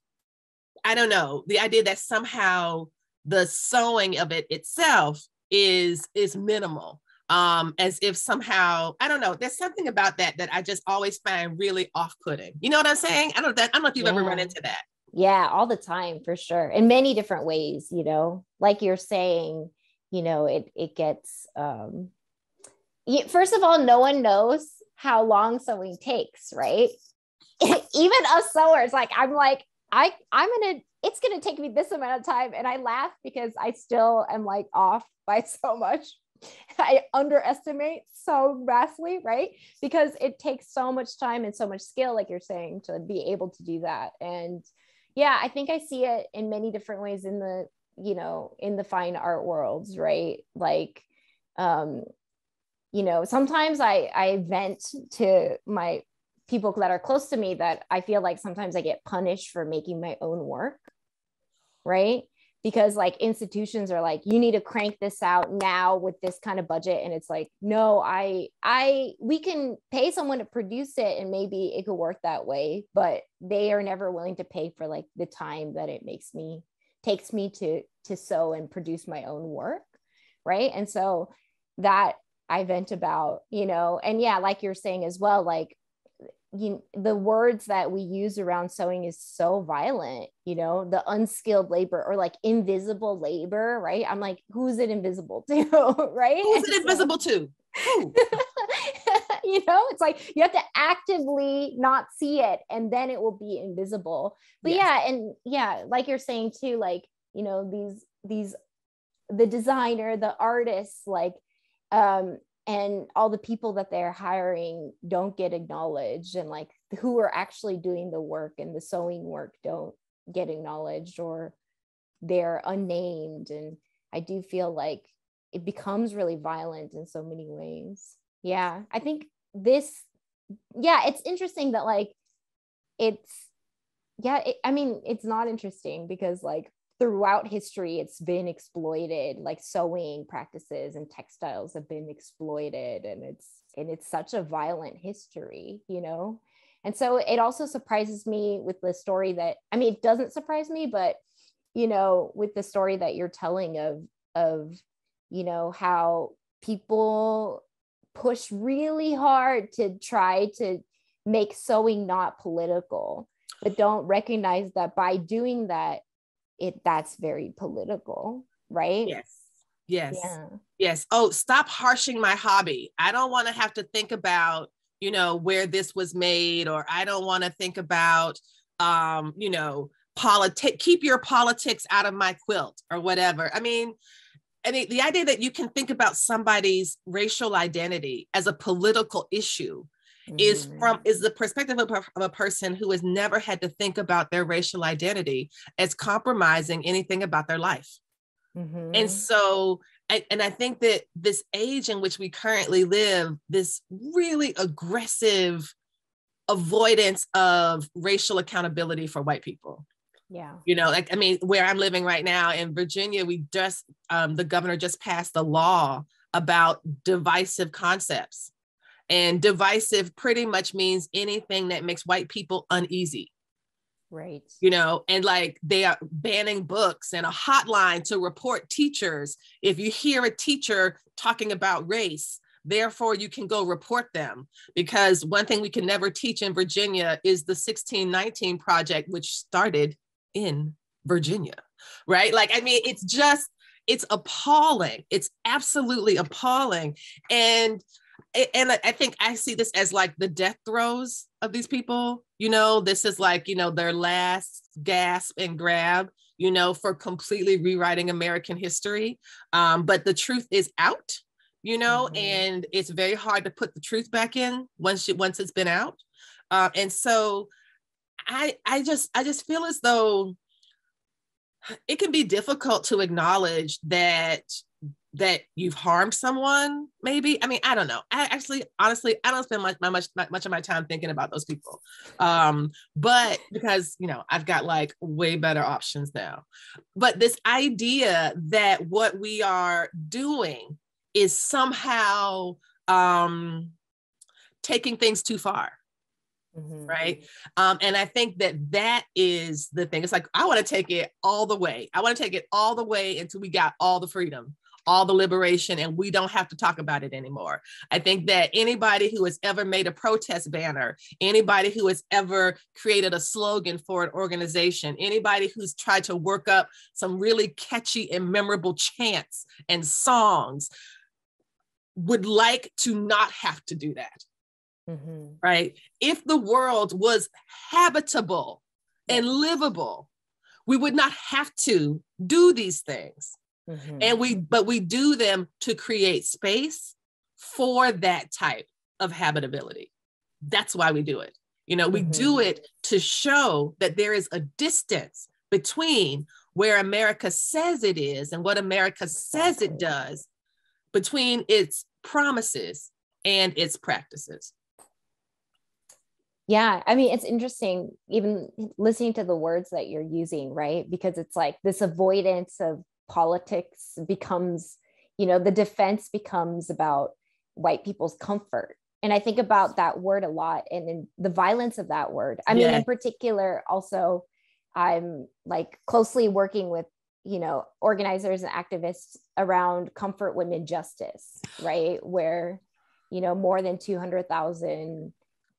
i don't know the idea that somehow the sewing of it itself is is minimal um, as if somehow I don't know. There's something about that that I just always find really off-putting. You know what I'm saying? I don't. That, I don't know if you've yeah. ever run into that. Yeah, all the time for sure. In many different ways, you know, like you're saying, you know, it it gets um first of all, no one knows how long sewing takes, right? Even us sewers, like I'm like, I I'm gonna it's gonna take me this amount of time. And I laugh because I still am like off by so much. I underestimate so vastly, right? Because it takes so much time and so much skill, like you're saying, to be able to do that. And yeah i think i see it in many different ways in the you know in the fine art worlds right? Like um you know sometimes i i vent to my people that are close to me that i feel like sometimes i get punished for making my own work right because like institutions are like you need to crank this out now with this kind of budget. And it's like no i i we can pay someone to produce it and maybe it could work that way but they are never willing to pay for like the time that it makes me takes me to to sew and produce my own work. Right? And so that i vent about you know and yeah like you're saying as well like you the words that we use around sewing is so violent you know the unskilled labor or like invisible labor right? I'm like who's it invisible to right? Who's it invisible to? You know it's like you have to actively not see it and then it will be invisible. But yes. yeah and yeah like you're saying too like you know these these the designer the artists like um and all the people that they're hiring don't get acknowledged and like who are actually doing the work and the sewing work don't get acknowledged or they're unnamed and i do feel like it becomes really violent in so many ways. Yeah i think this yeah it's interesting that like it's yeah it, i mean it's not interesting because like throughout history it's been exploited like sewing practices and textiles have been exploited and it's and it's such a violent history you know? And so it also surprises me with the story that i mean it doesn't surprise me but you know with the story that you're telling of of you know how people push really hard to try to make sewing not political but don't recognize that by doing that it that's very political right? Yes. Yes. Yeah. yes. Oh stop harshing my hobby. I don't want to have to think about you know where this was made or i don't want to think about um you know politics keep your politics out of my quilt or whatever. I mean I mean, the idea that you can think about somebody's racial identity as a political issue mm-hmm. is from is the perspective of, of, a person who has never had to think about their racial identity as compromising anything about their life. Mm-hmm. And so, and, and I think that this age in which we currently live, this really aggressive avoidance of racial accountability for white people yeah. You know, like, I mean, where I'm living right now in Virginia, we just, um, the governor just passed a law about divisive concepts. And divisive pretty much means anything that makes white people uneasy. Right. You know, and like they are banning books and a hotline to report teachers. If you hear a teacher talking about race, therefore you can go report them because one thing we can never teach in Virginia is the 1619 project, which started in Virginia, right? Like, I mean, it's just, it's appalling. It's absolutely appalling. And and I think I see this as like the death throes of these people. You know, this is like, you know, their last gasp and grab, you know, for completely rewriting American history. Um, but the truth is out, you know, mm-hmm. and it's very hard to put the truth back in once you, once it's been out. Uh, and so I I just I just feel as though it can be difficult to acknowledge that that you've harmed someone maybe i mean i don't know i actually honestly i don't spend much my much much of my time thinking about those people um but because you know i've got like way better options now but this idea that what we are doing is somehow um taking things too far Mm-hmm. Right. Um, and I think that that is the thing. It's like, I want to take it all the way. I want to take it all the way until we got all the freedom, all the liberation, and we don't have to talk about it anymore. I think that anybody who has ever made a protest banner, anybody who has ever created a slogan for an organization, anybody who's tried to work up some really catchy and memorable chants and songs would like to not have to do that Mm-hmm. Right? If the world was habitable and livable, we would not have to do these things. Mm-hmm. And we, but we do them to create space for that type of habitability. That's why we do it. You know, we mm-hmm. do it to show that there is a distance between where America says it is and what America says it does, between its promises and its practices yeah i mean it's interesting even listening to the words that you're using right because it's like this avoidance of politics becomes you know the defense becomes about white people's comfort. And i think about that word a lot and in the violence of that word. I mean yeah. in particular also i'm like closely working with you know organizers and activists around comfort women justice right? Where you know more than 200,000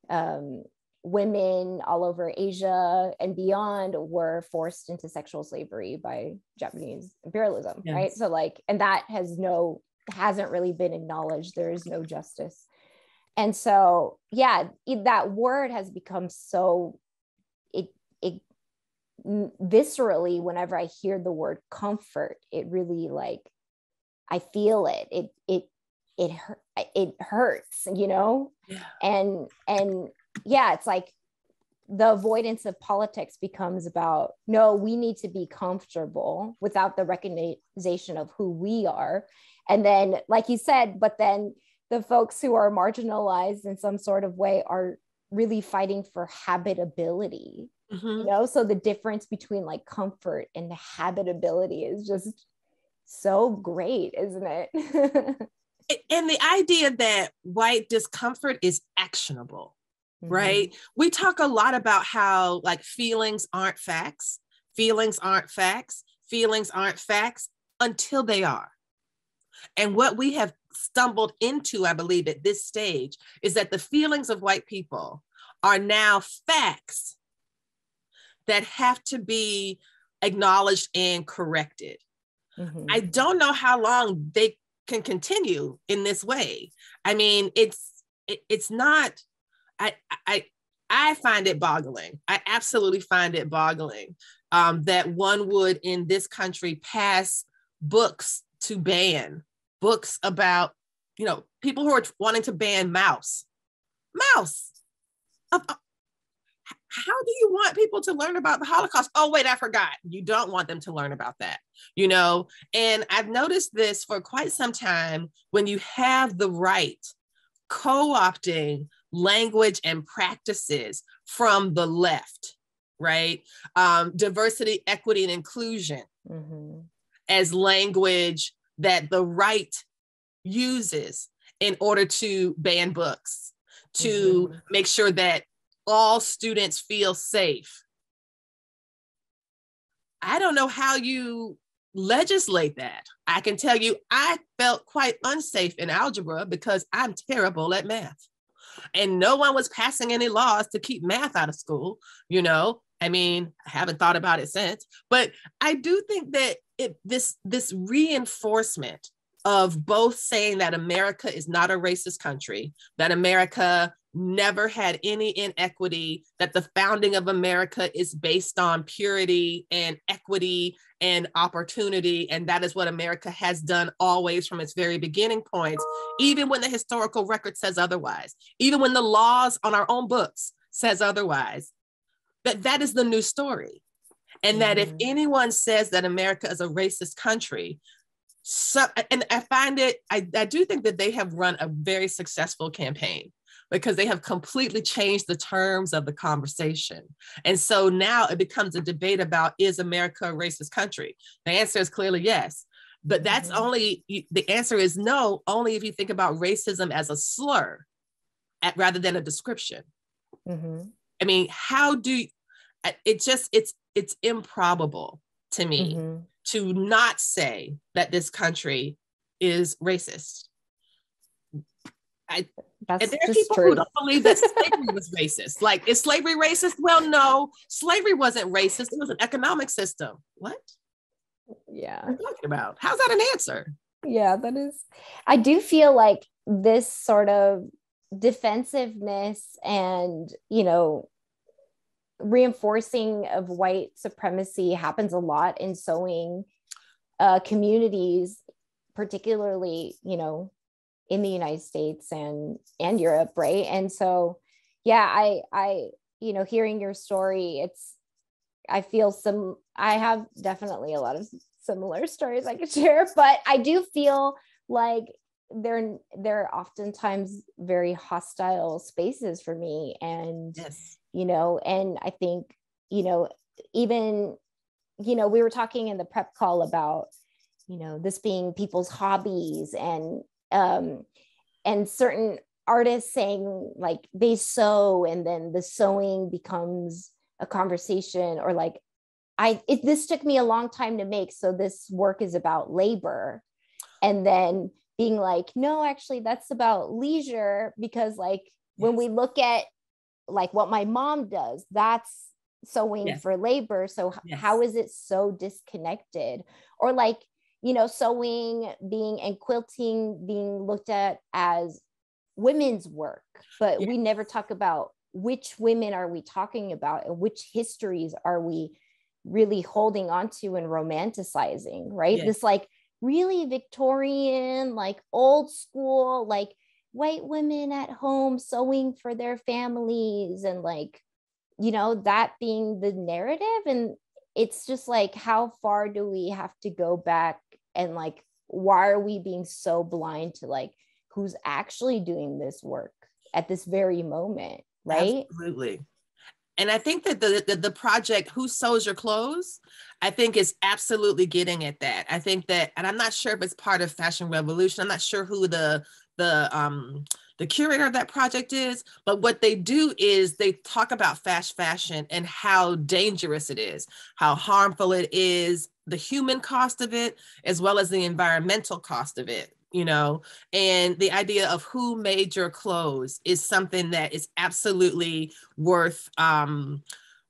um, women all over Asia and beyond were forced into sexual slavery by Japanese imperialism, yes. right? So like, and that has no hasn't really been acknowledged. There is no justice. And so, yeah, that word has become so it it viscerally whenever I hear the word comfort, it really like I feel it. It it it it hurts, you know? Yeah. And and yeah, it's like the avoidance of politics becomes about no, we need to be comfortable without the recognition of who we are. And then, like you said, but then the folks who are marginalized in some sort of way are really fighting for habitability. Mm-hmm. You know, so the difference between like comfort and habitability is just so great, isn't it? and the idea that white discomfort is actionable mm-hmm. right? We talk a lot about how like feelings aren't facts, feelings aren't facts, feelings aren't facts until they are. And what we have stumbled into, I believe, at this stage is that the feelings of white people are now facts that have to be acknowledged and corrected. Mm-hmm. I don't know how long they can continue in this way. I mean, it's it, it's not I I I find it boggling. I absolutely find it boggling um, that one would in this country pass books to ban books about you know people who are wanting to ban Maus. Maus! Uh, uh, how do you want people to learn about the holocaust? Oh wait i forgot. You don't want them to learn about that you know? And i've noticed this for quite some time when you have the right co-opting language and practices from the left, right? Um, diversity, equity, and inclusion mm-hmm. as language that the right uses in order to ban books, to mm-hmm. make sure that all students feel safe. I don't know how you legislate that. I can tell you, I felt quite unsafe in algebra because I'm terrible at math and no one was passing any laws to keep math out of school you know? I mean i haven't thought about it since but i do think that it this this reinforcement of both saying that america is not a racist country that america never had any inequity, that the founding of America is based on purity and equity and opportunity. And that is what America has done always from its very beginning points, even when the historical record says otherwise, even when the laws on our own books says otherwise, that that is the new story. And that if mm-hmm. anyone says that America is a racist country, so, and I find it, I, I do think that they have run a very successful campaign because they have completely changed the terms of the conversation. And so now it becomes a debate about is America a racist country? The answer is clearly yes. But that's mm-hmm. only, the answer is no, only if you think about racism as a slur at, rather than a description. Mm-hmm. I mean, how do it just, it's, it's improbable to me mm-hmm. to not say that this country is racist. I, that's and there are people true. who don't believe that slavery was racist. Like, is slavery racist? Well, no, slavery wasn't racist. It was an economic system. What? Yeah. What talking about? How's that an answer? Yeah, that is. I do feel like this sort of defensiveness and, you know, reinforcing of white supremacy happens a lot in sewing uh, communities, particularly, you know, in the United States and and Europe, right? And so, yeah, I I you know, hearing your story, it's I feel some I have definitely a lot of similar stories I could share, but I do feel like they're they're oftentimes very hostile spaces for me and yes. You know and i think you know even you know we were talking in the prep call about you know this being people's hobbies and um, and certain artists saying like they sew and then the sewing becomes a conversation or like i it, this took me a long time to make so this work is about labor. And then being like no actually that's about leisure because like when we look at like what my mom does that's sewing yes. for labor so yes. how is it so disconnected or like you know, sewing being and quilting being looked at as women's work, but we never talk about which women are we talking about and which histories are we really holding on to and romanticizing, right? This like really Victorian, like old school, like white women at home sewing for their families and like, you know, that being the narrative. And it's just like, how far do we have to go back and like, why are we being so blind to like who's actually doing this work at this very moment? Right. Absolutely and I think that the, the, the project "Who Sews Your Clothes," I think is absolutely getting at that. I think that, and I'm not sure if it's part of Fashion Revolution. I'm not sure who the the um the curator of that project is, but what they do is they talk about fast fashion and how dangerous it is, how harmful it is, the human cost of it, as well as the environmental cost of it you know and the idea of who made your clothes is something that is absolutely worth um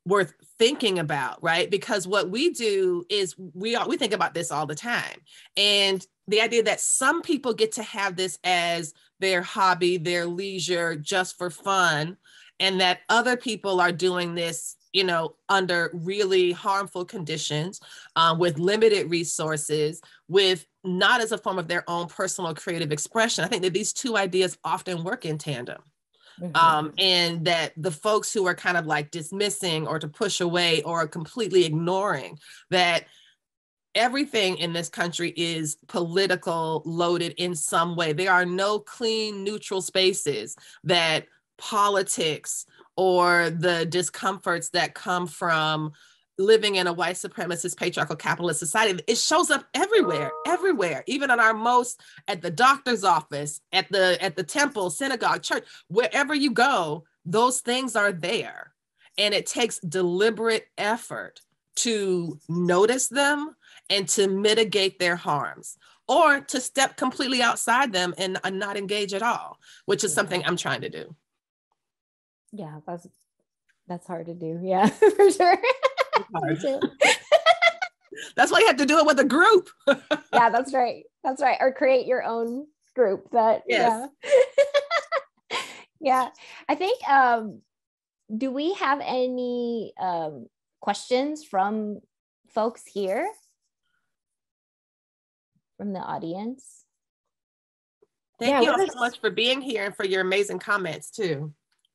worth thinking about right because what we do is we we think about this all the time and the idea that some people get to have this as their hobby their leisure just for fun and that other people are doing this you know, under really harmful conditions, uh, with limited resources, with not as a form of their own personal creative expression. I think that these two ideas often work in tandem. Mm-hmm. Um, and that the folks who are kind of like dismissing or to push away or completely ignoring that everything in this country is political loaded in some way. There are no clean, neutral spaces that politics or the discomforts that come from living in a white supremacist patriarchal capitalist society it shows up everywhere everywhere even in our most at the doctor's office at the at the temple synagogue church wherever you go those things are there. And it takes deliberate effort to notice them and to mitigate their harms or to step completely outside them and, and not engage at all which is something i'm trying to do. Yeah that's that's hard to do. Yeah for sure that's why you have to do it with a group. Yeah that's right. That's right. Or create your own group that yes. yeah. Yeah. I think um do we have any um questions from folks here? From the audience? Thank yeah, you all so much for being here and for your amazing comments too.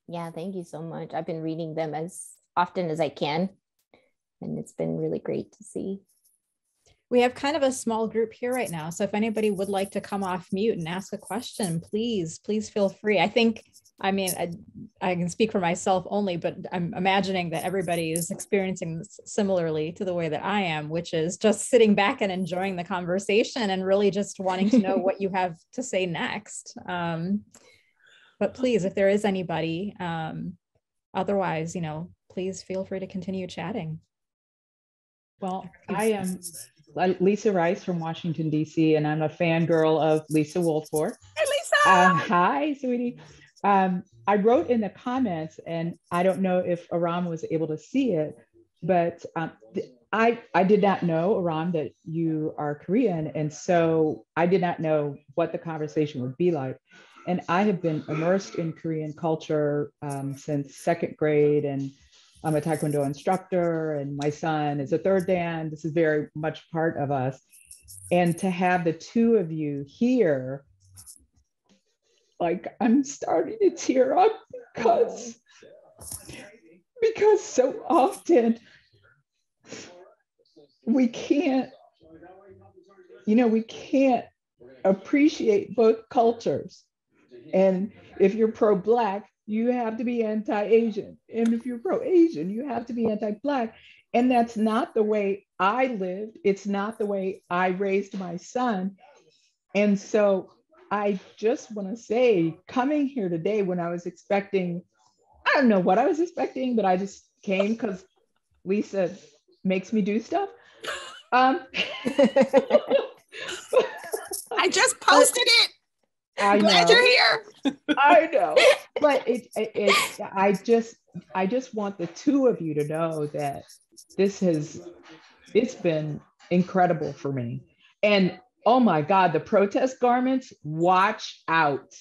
Yeah, thank you so much. I've been reading them as often as I can, and it's been really great to see. We have kind of a small group here right now. So if anybody would like to come off mute and ask a question, please, please feel free. I think, I mean, I, I can speak for myself only, but I'm imagining that everybody is experiencing this similarly to the way that I am, which is just sitting back and enjoying the conversation and really just wanting to know what you have to say next. Um, but please, if there is anybody, um, otherwise, you know, please feel free to continue chatting. Well, I am Lisa Rice from Washington, D.C., and I'm a fangirl of Lisa Woolfork. Hey, Lisa. Uh, hi, sweetie. Um, I wrote in the comments, and I don't know if Aram was able to see it, but um, I, I did not know, Aram, that you are Korean. And so I did not know what the conversation would be like and I have been immersed in Korean culture um, since second grade, and I'm a Taekwondo instructor, and my son is a third dan. This is very much part of us. And to have the two of you here, like I'm starting to tear up because because so often we can't, you know, we can't appreciate both cultures and if you're pro Black, you have to be anti Asian. And if you're pro Asian, you have to be anti Black. And that's not the way I lived. It's not the way I raised my son. And so I just want to say, coming here today when I was expecting, I don't know what I was expecting, but I just came because Lisa makes me do stuff. Um, I just posted it. I Glad know. you're here. I know, but it, it, it, I just, I just want the two of you to know that this has, it's been incredible for me. And oh my God, the protest garments, watch out.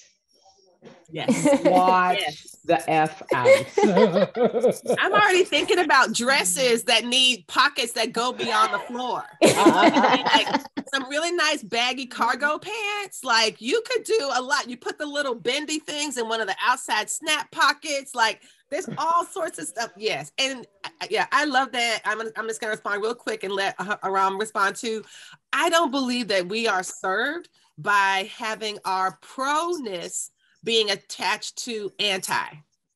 Yes. Watch yes. the F out. I'm already thinking about dresses that need pockets that go beyond the floor. Uh-huh. like some really nice baggy cargo pants. Like you could do a lot. You put the little bendy things in one of the outside snap pockets. Like there's all sorts of stuff. Yes. And uh, yeah, I love that. I'm, I'm just going to respond real quick and let uh, Aram respond to. I don't believe that we are served by having our proness being attached to anti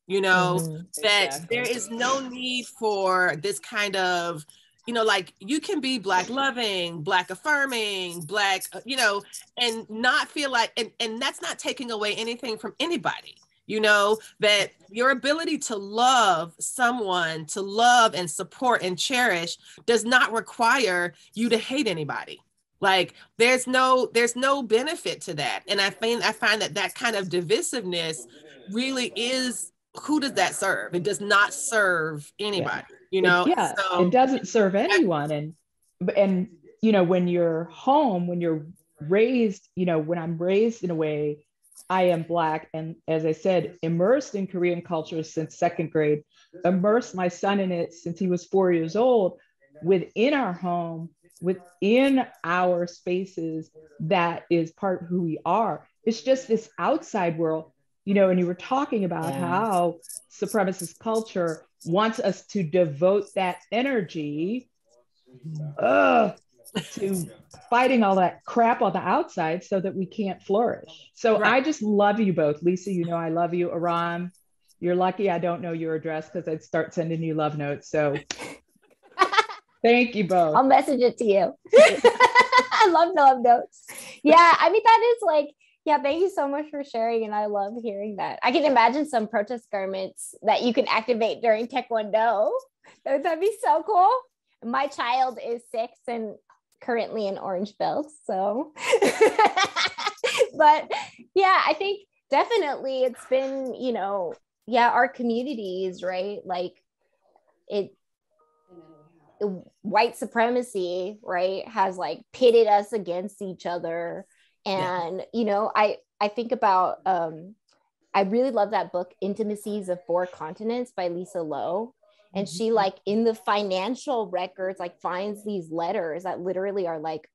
you know mm-hmm. that exactly. there is no need for this kind of you know like you can be black loving black affirming black uh, you know and not feel like and, and that's not taking away anything from anybody you know that your ability to love someone to love and support and cherish does not require you to hate anybody like there's no there's no benefit to that. And i find i find that that kind of divisiveness really is who does that serve? It does not serve anybody yeah. you know? yeah so, it doesn't serve anyone. And and you know when you're home when you're raised you know when i'm raised in a way i am black and as i said immersed in korean culture since second grade immersed my son in it since he was four years old within our home within our spaces that is part of who we are. It's just this outside world, you know, and you were talking about yeah. how supremacist culture wants us to devote that energy uh, to fighting all that crap on the outside so that we can't flourish. So right. I just love you both. Lisa, you know I love you. Aram, you're lucky I don't know your address because I'd start sending you love notes. So Thank you both. I'll message it to you. I love love notes. Yeah, I mean that is like yeah, thank you so much for sharing. And I love hearing that. I can imagine some protest garments that you can activate during Taekwondo. That'd be so cool. My child is six and currently an orange belt. So, but yeah, I think definitely it's been, you know, yeah, our communities, right? Like it, white supremacy right has like pitted us against each other and yeah. you know i i think about um i really love that book intimacies of four continents by lisa lowe and mm-hmm. she like in the financial records like finds these letters that literally are like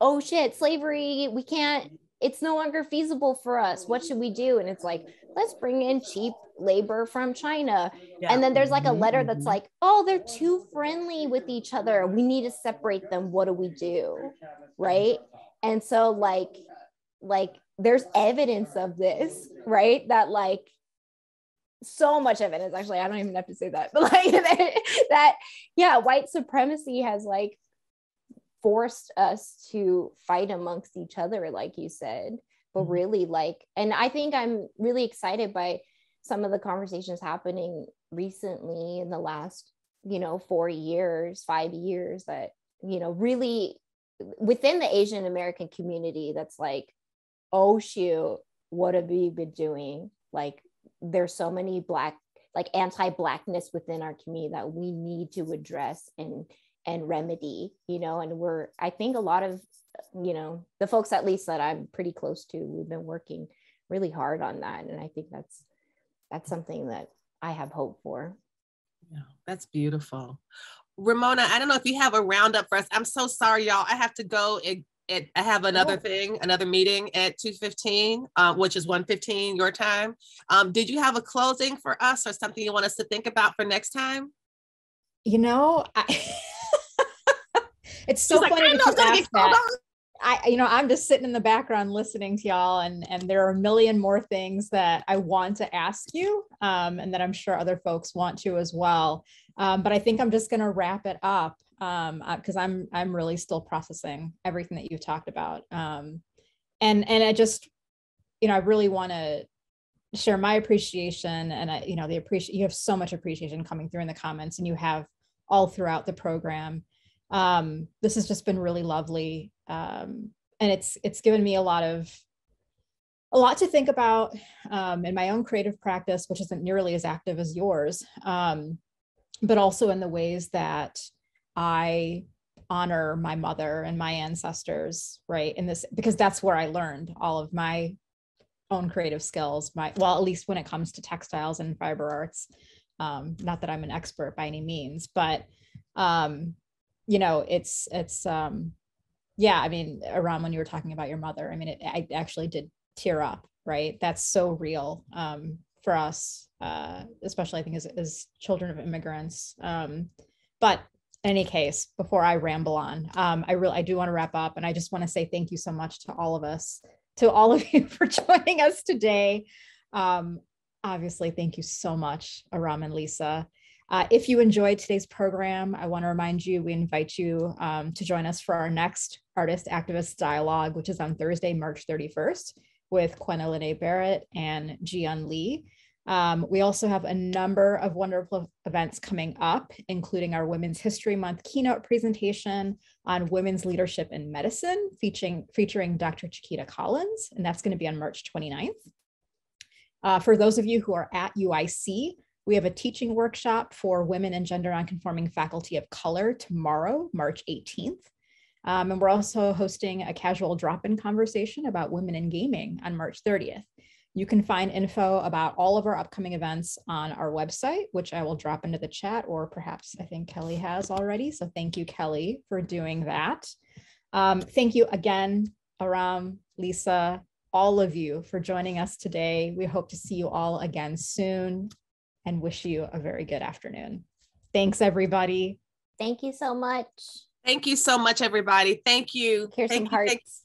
oh shit slavery we can't it's no longer feasible for us what should we do and it's like let's bring in cheap labor from China. Yeah. And then there's like a mm-hmm. letter that's mm-hmm. like, oh, they're too friendly with each other. We need to separate them. What do we do? Right. And so, like, like there's evidence of this, right? That like so much evidence actually i don't even have to say that but like that yeah white supremacy has like forced us to fight amongst each other like you said but mm-hmm. really like and i think i'm really excited by some of the conversations happening recently in the last you know four years five years that you know really within the asian american community that's like oh shoot what have we been doing like there's so many black like anti-blackness within our community that we need to address and and remedy you know and we're i think a lot of you know the folks at least that i'm pretty close to we've been working really hard on that and i think that's that's something that I have hope for. Yeah, that's beautiful. Ramona, I don't know if you have a roundup for us. I'm so sorry, y'all. I have to go. It, it, I have another oh. thing, another meeting at 2.15, uh, which is 1.15 your time. Um, did you have a closing for us or something you want us to think about for next time? You know, I, it's so She's funny like, that you ask that. I, you know, I'm just sitting in the background listening to y'all, and and there are a million more things that I want to ask you, um, and that I'm sure other folks want to as well. Um, but I think I'm just going to wrap it up because um, I'm I'm really still processing everything that you've talked about, um, and and I just, you know, I really want to share my appreciation, and I, you know, the appreciate you have so much appreciation coming through in the comments, and you have all throughout the program. Um, this has just been really lovely um, and it's it's given me a lot of a lot to think about um, in my own creative practice, which isn't nearly as active as yours, um, but also in the ways that I honor my mother and my ancestors, right? In this, because that's where I learned all of my own creative skills. My well, at least when it comes to textiles and fiber arts. Um, not that I'm an expert by any means, but um, you know, it's it's um, yeah. I mean, Aram when you were talking about your mother, I mean, it, I actually did tear up. Right, that's so real um, for us, uh, especially I think as, as children of immigrants. Um, but any case, before I ramble on, um, I really I do want to wrap up, and I just want to say thank you so much to all of us, to all of you for joining us today. Um, obviously, thank you so much, Aram and Lisa. Uh, if you enjoyed today's program, I want to remind you we invite you um, to join us for our next Artist Activist Dialogue, which is on Thursday, March 31st, with Quena Barrett and Jian Lee. Um, we also have a number of wonderful events coming up, including our Women's History Month keynote presentation on women's leadership in medicine, featuring, featuring Dr. Chiquita Collins, and that's going to be on March 29th. Uh, for those of you who are at UIC, we have a teaching workshop for women and gender nonconforming faculty of color tomorrow, March 18th. Um, and we're also hosting a casual drop-in conversation about women in gaming on March 30th. You can find info about all of our upcoming events on our website, which I will drop into the chat, or perhaps I think Kelly has already. So thank you, Kelly, for doing that. Um, thank you again, Aram, Lisa, all of you for joining us today. We hope to see you all again soon and wish you a very good afternoon. Thanks, everybody. Thank you so much. Thank you so much, everybody. Thank you. Here's Thank some you. hearts.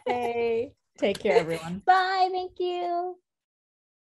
hey. Take care, everyone. Bye. Thank you.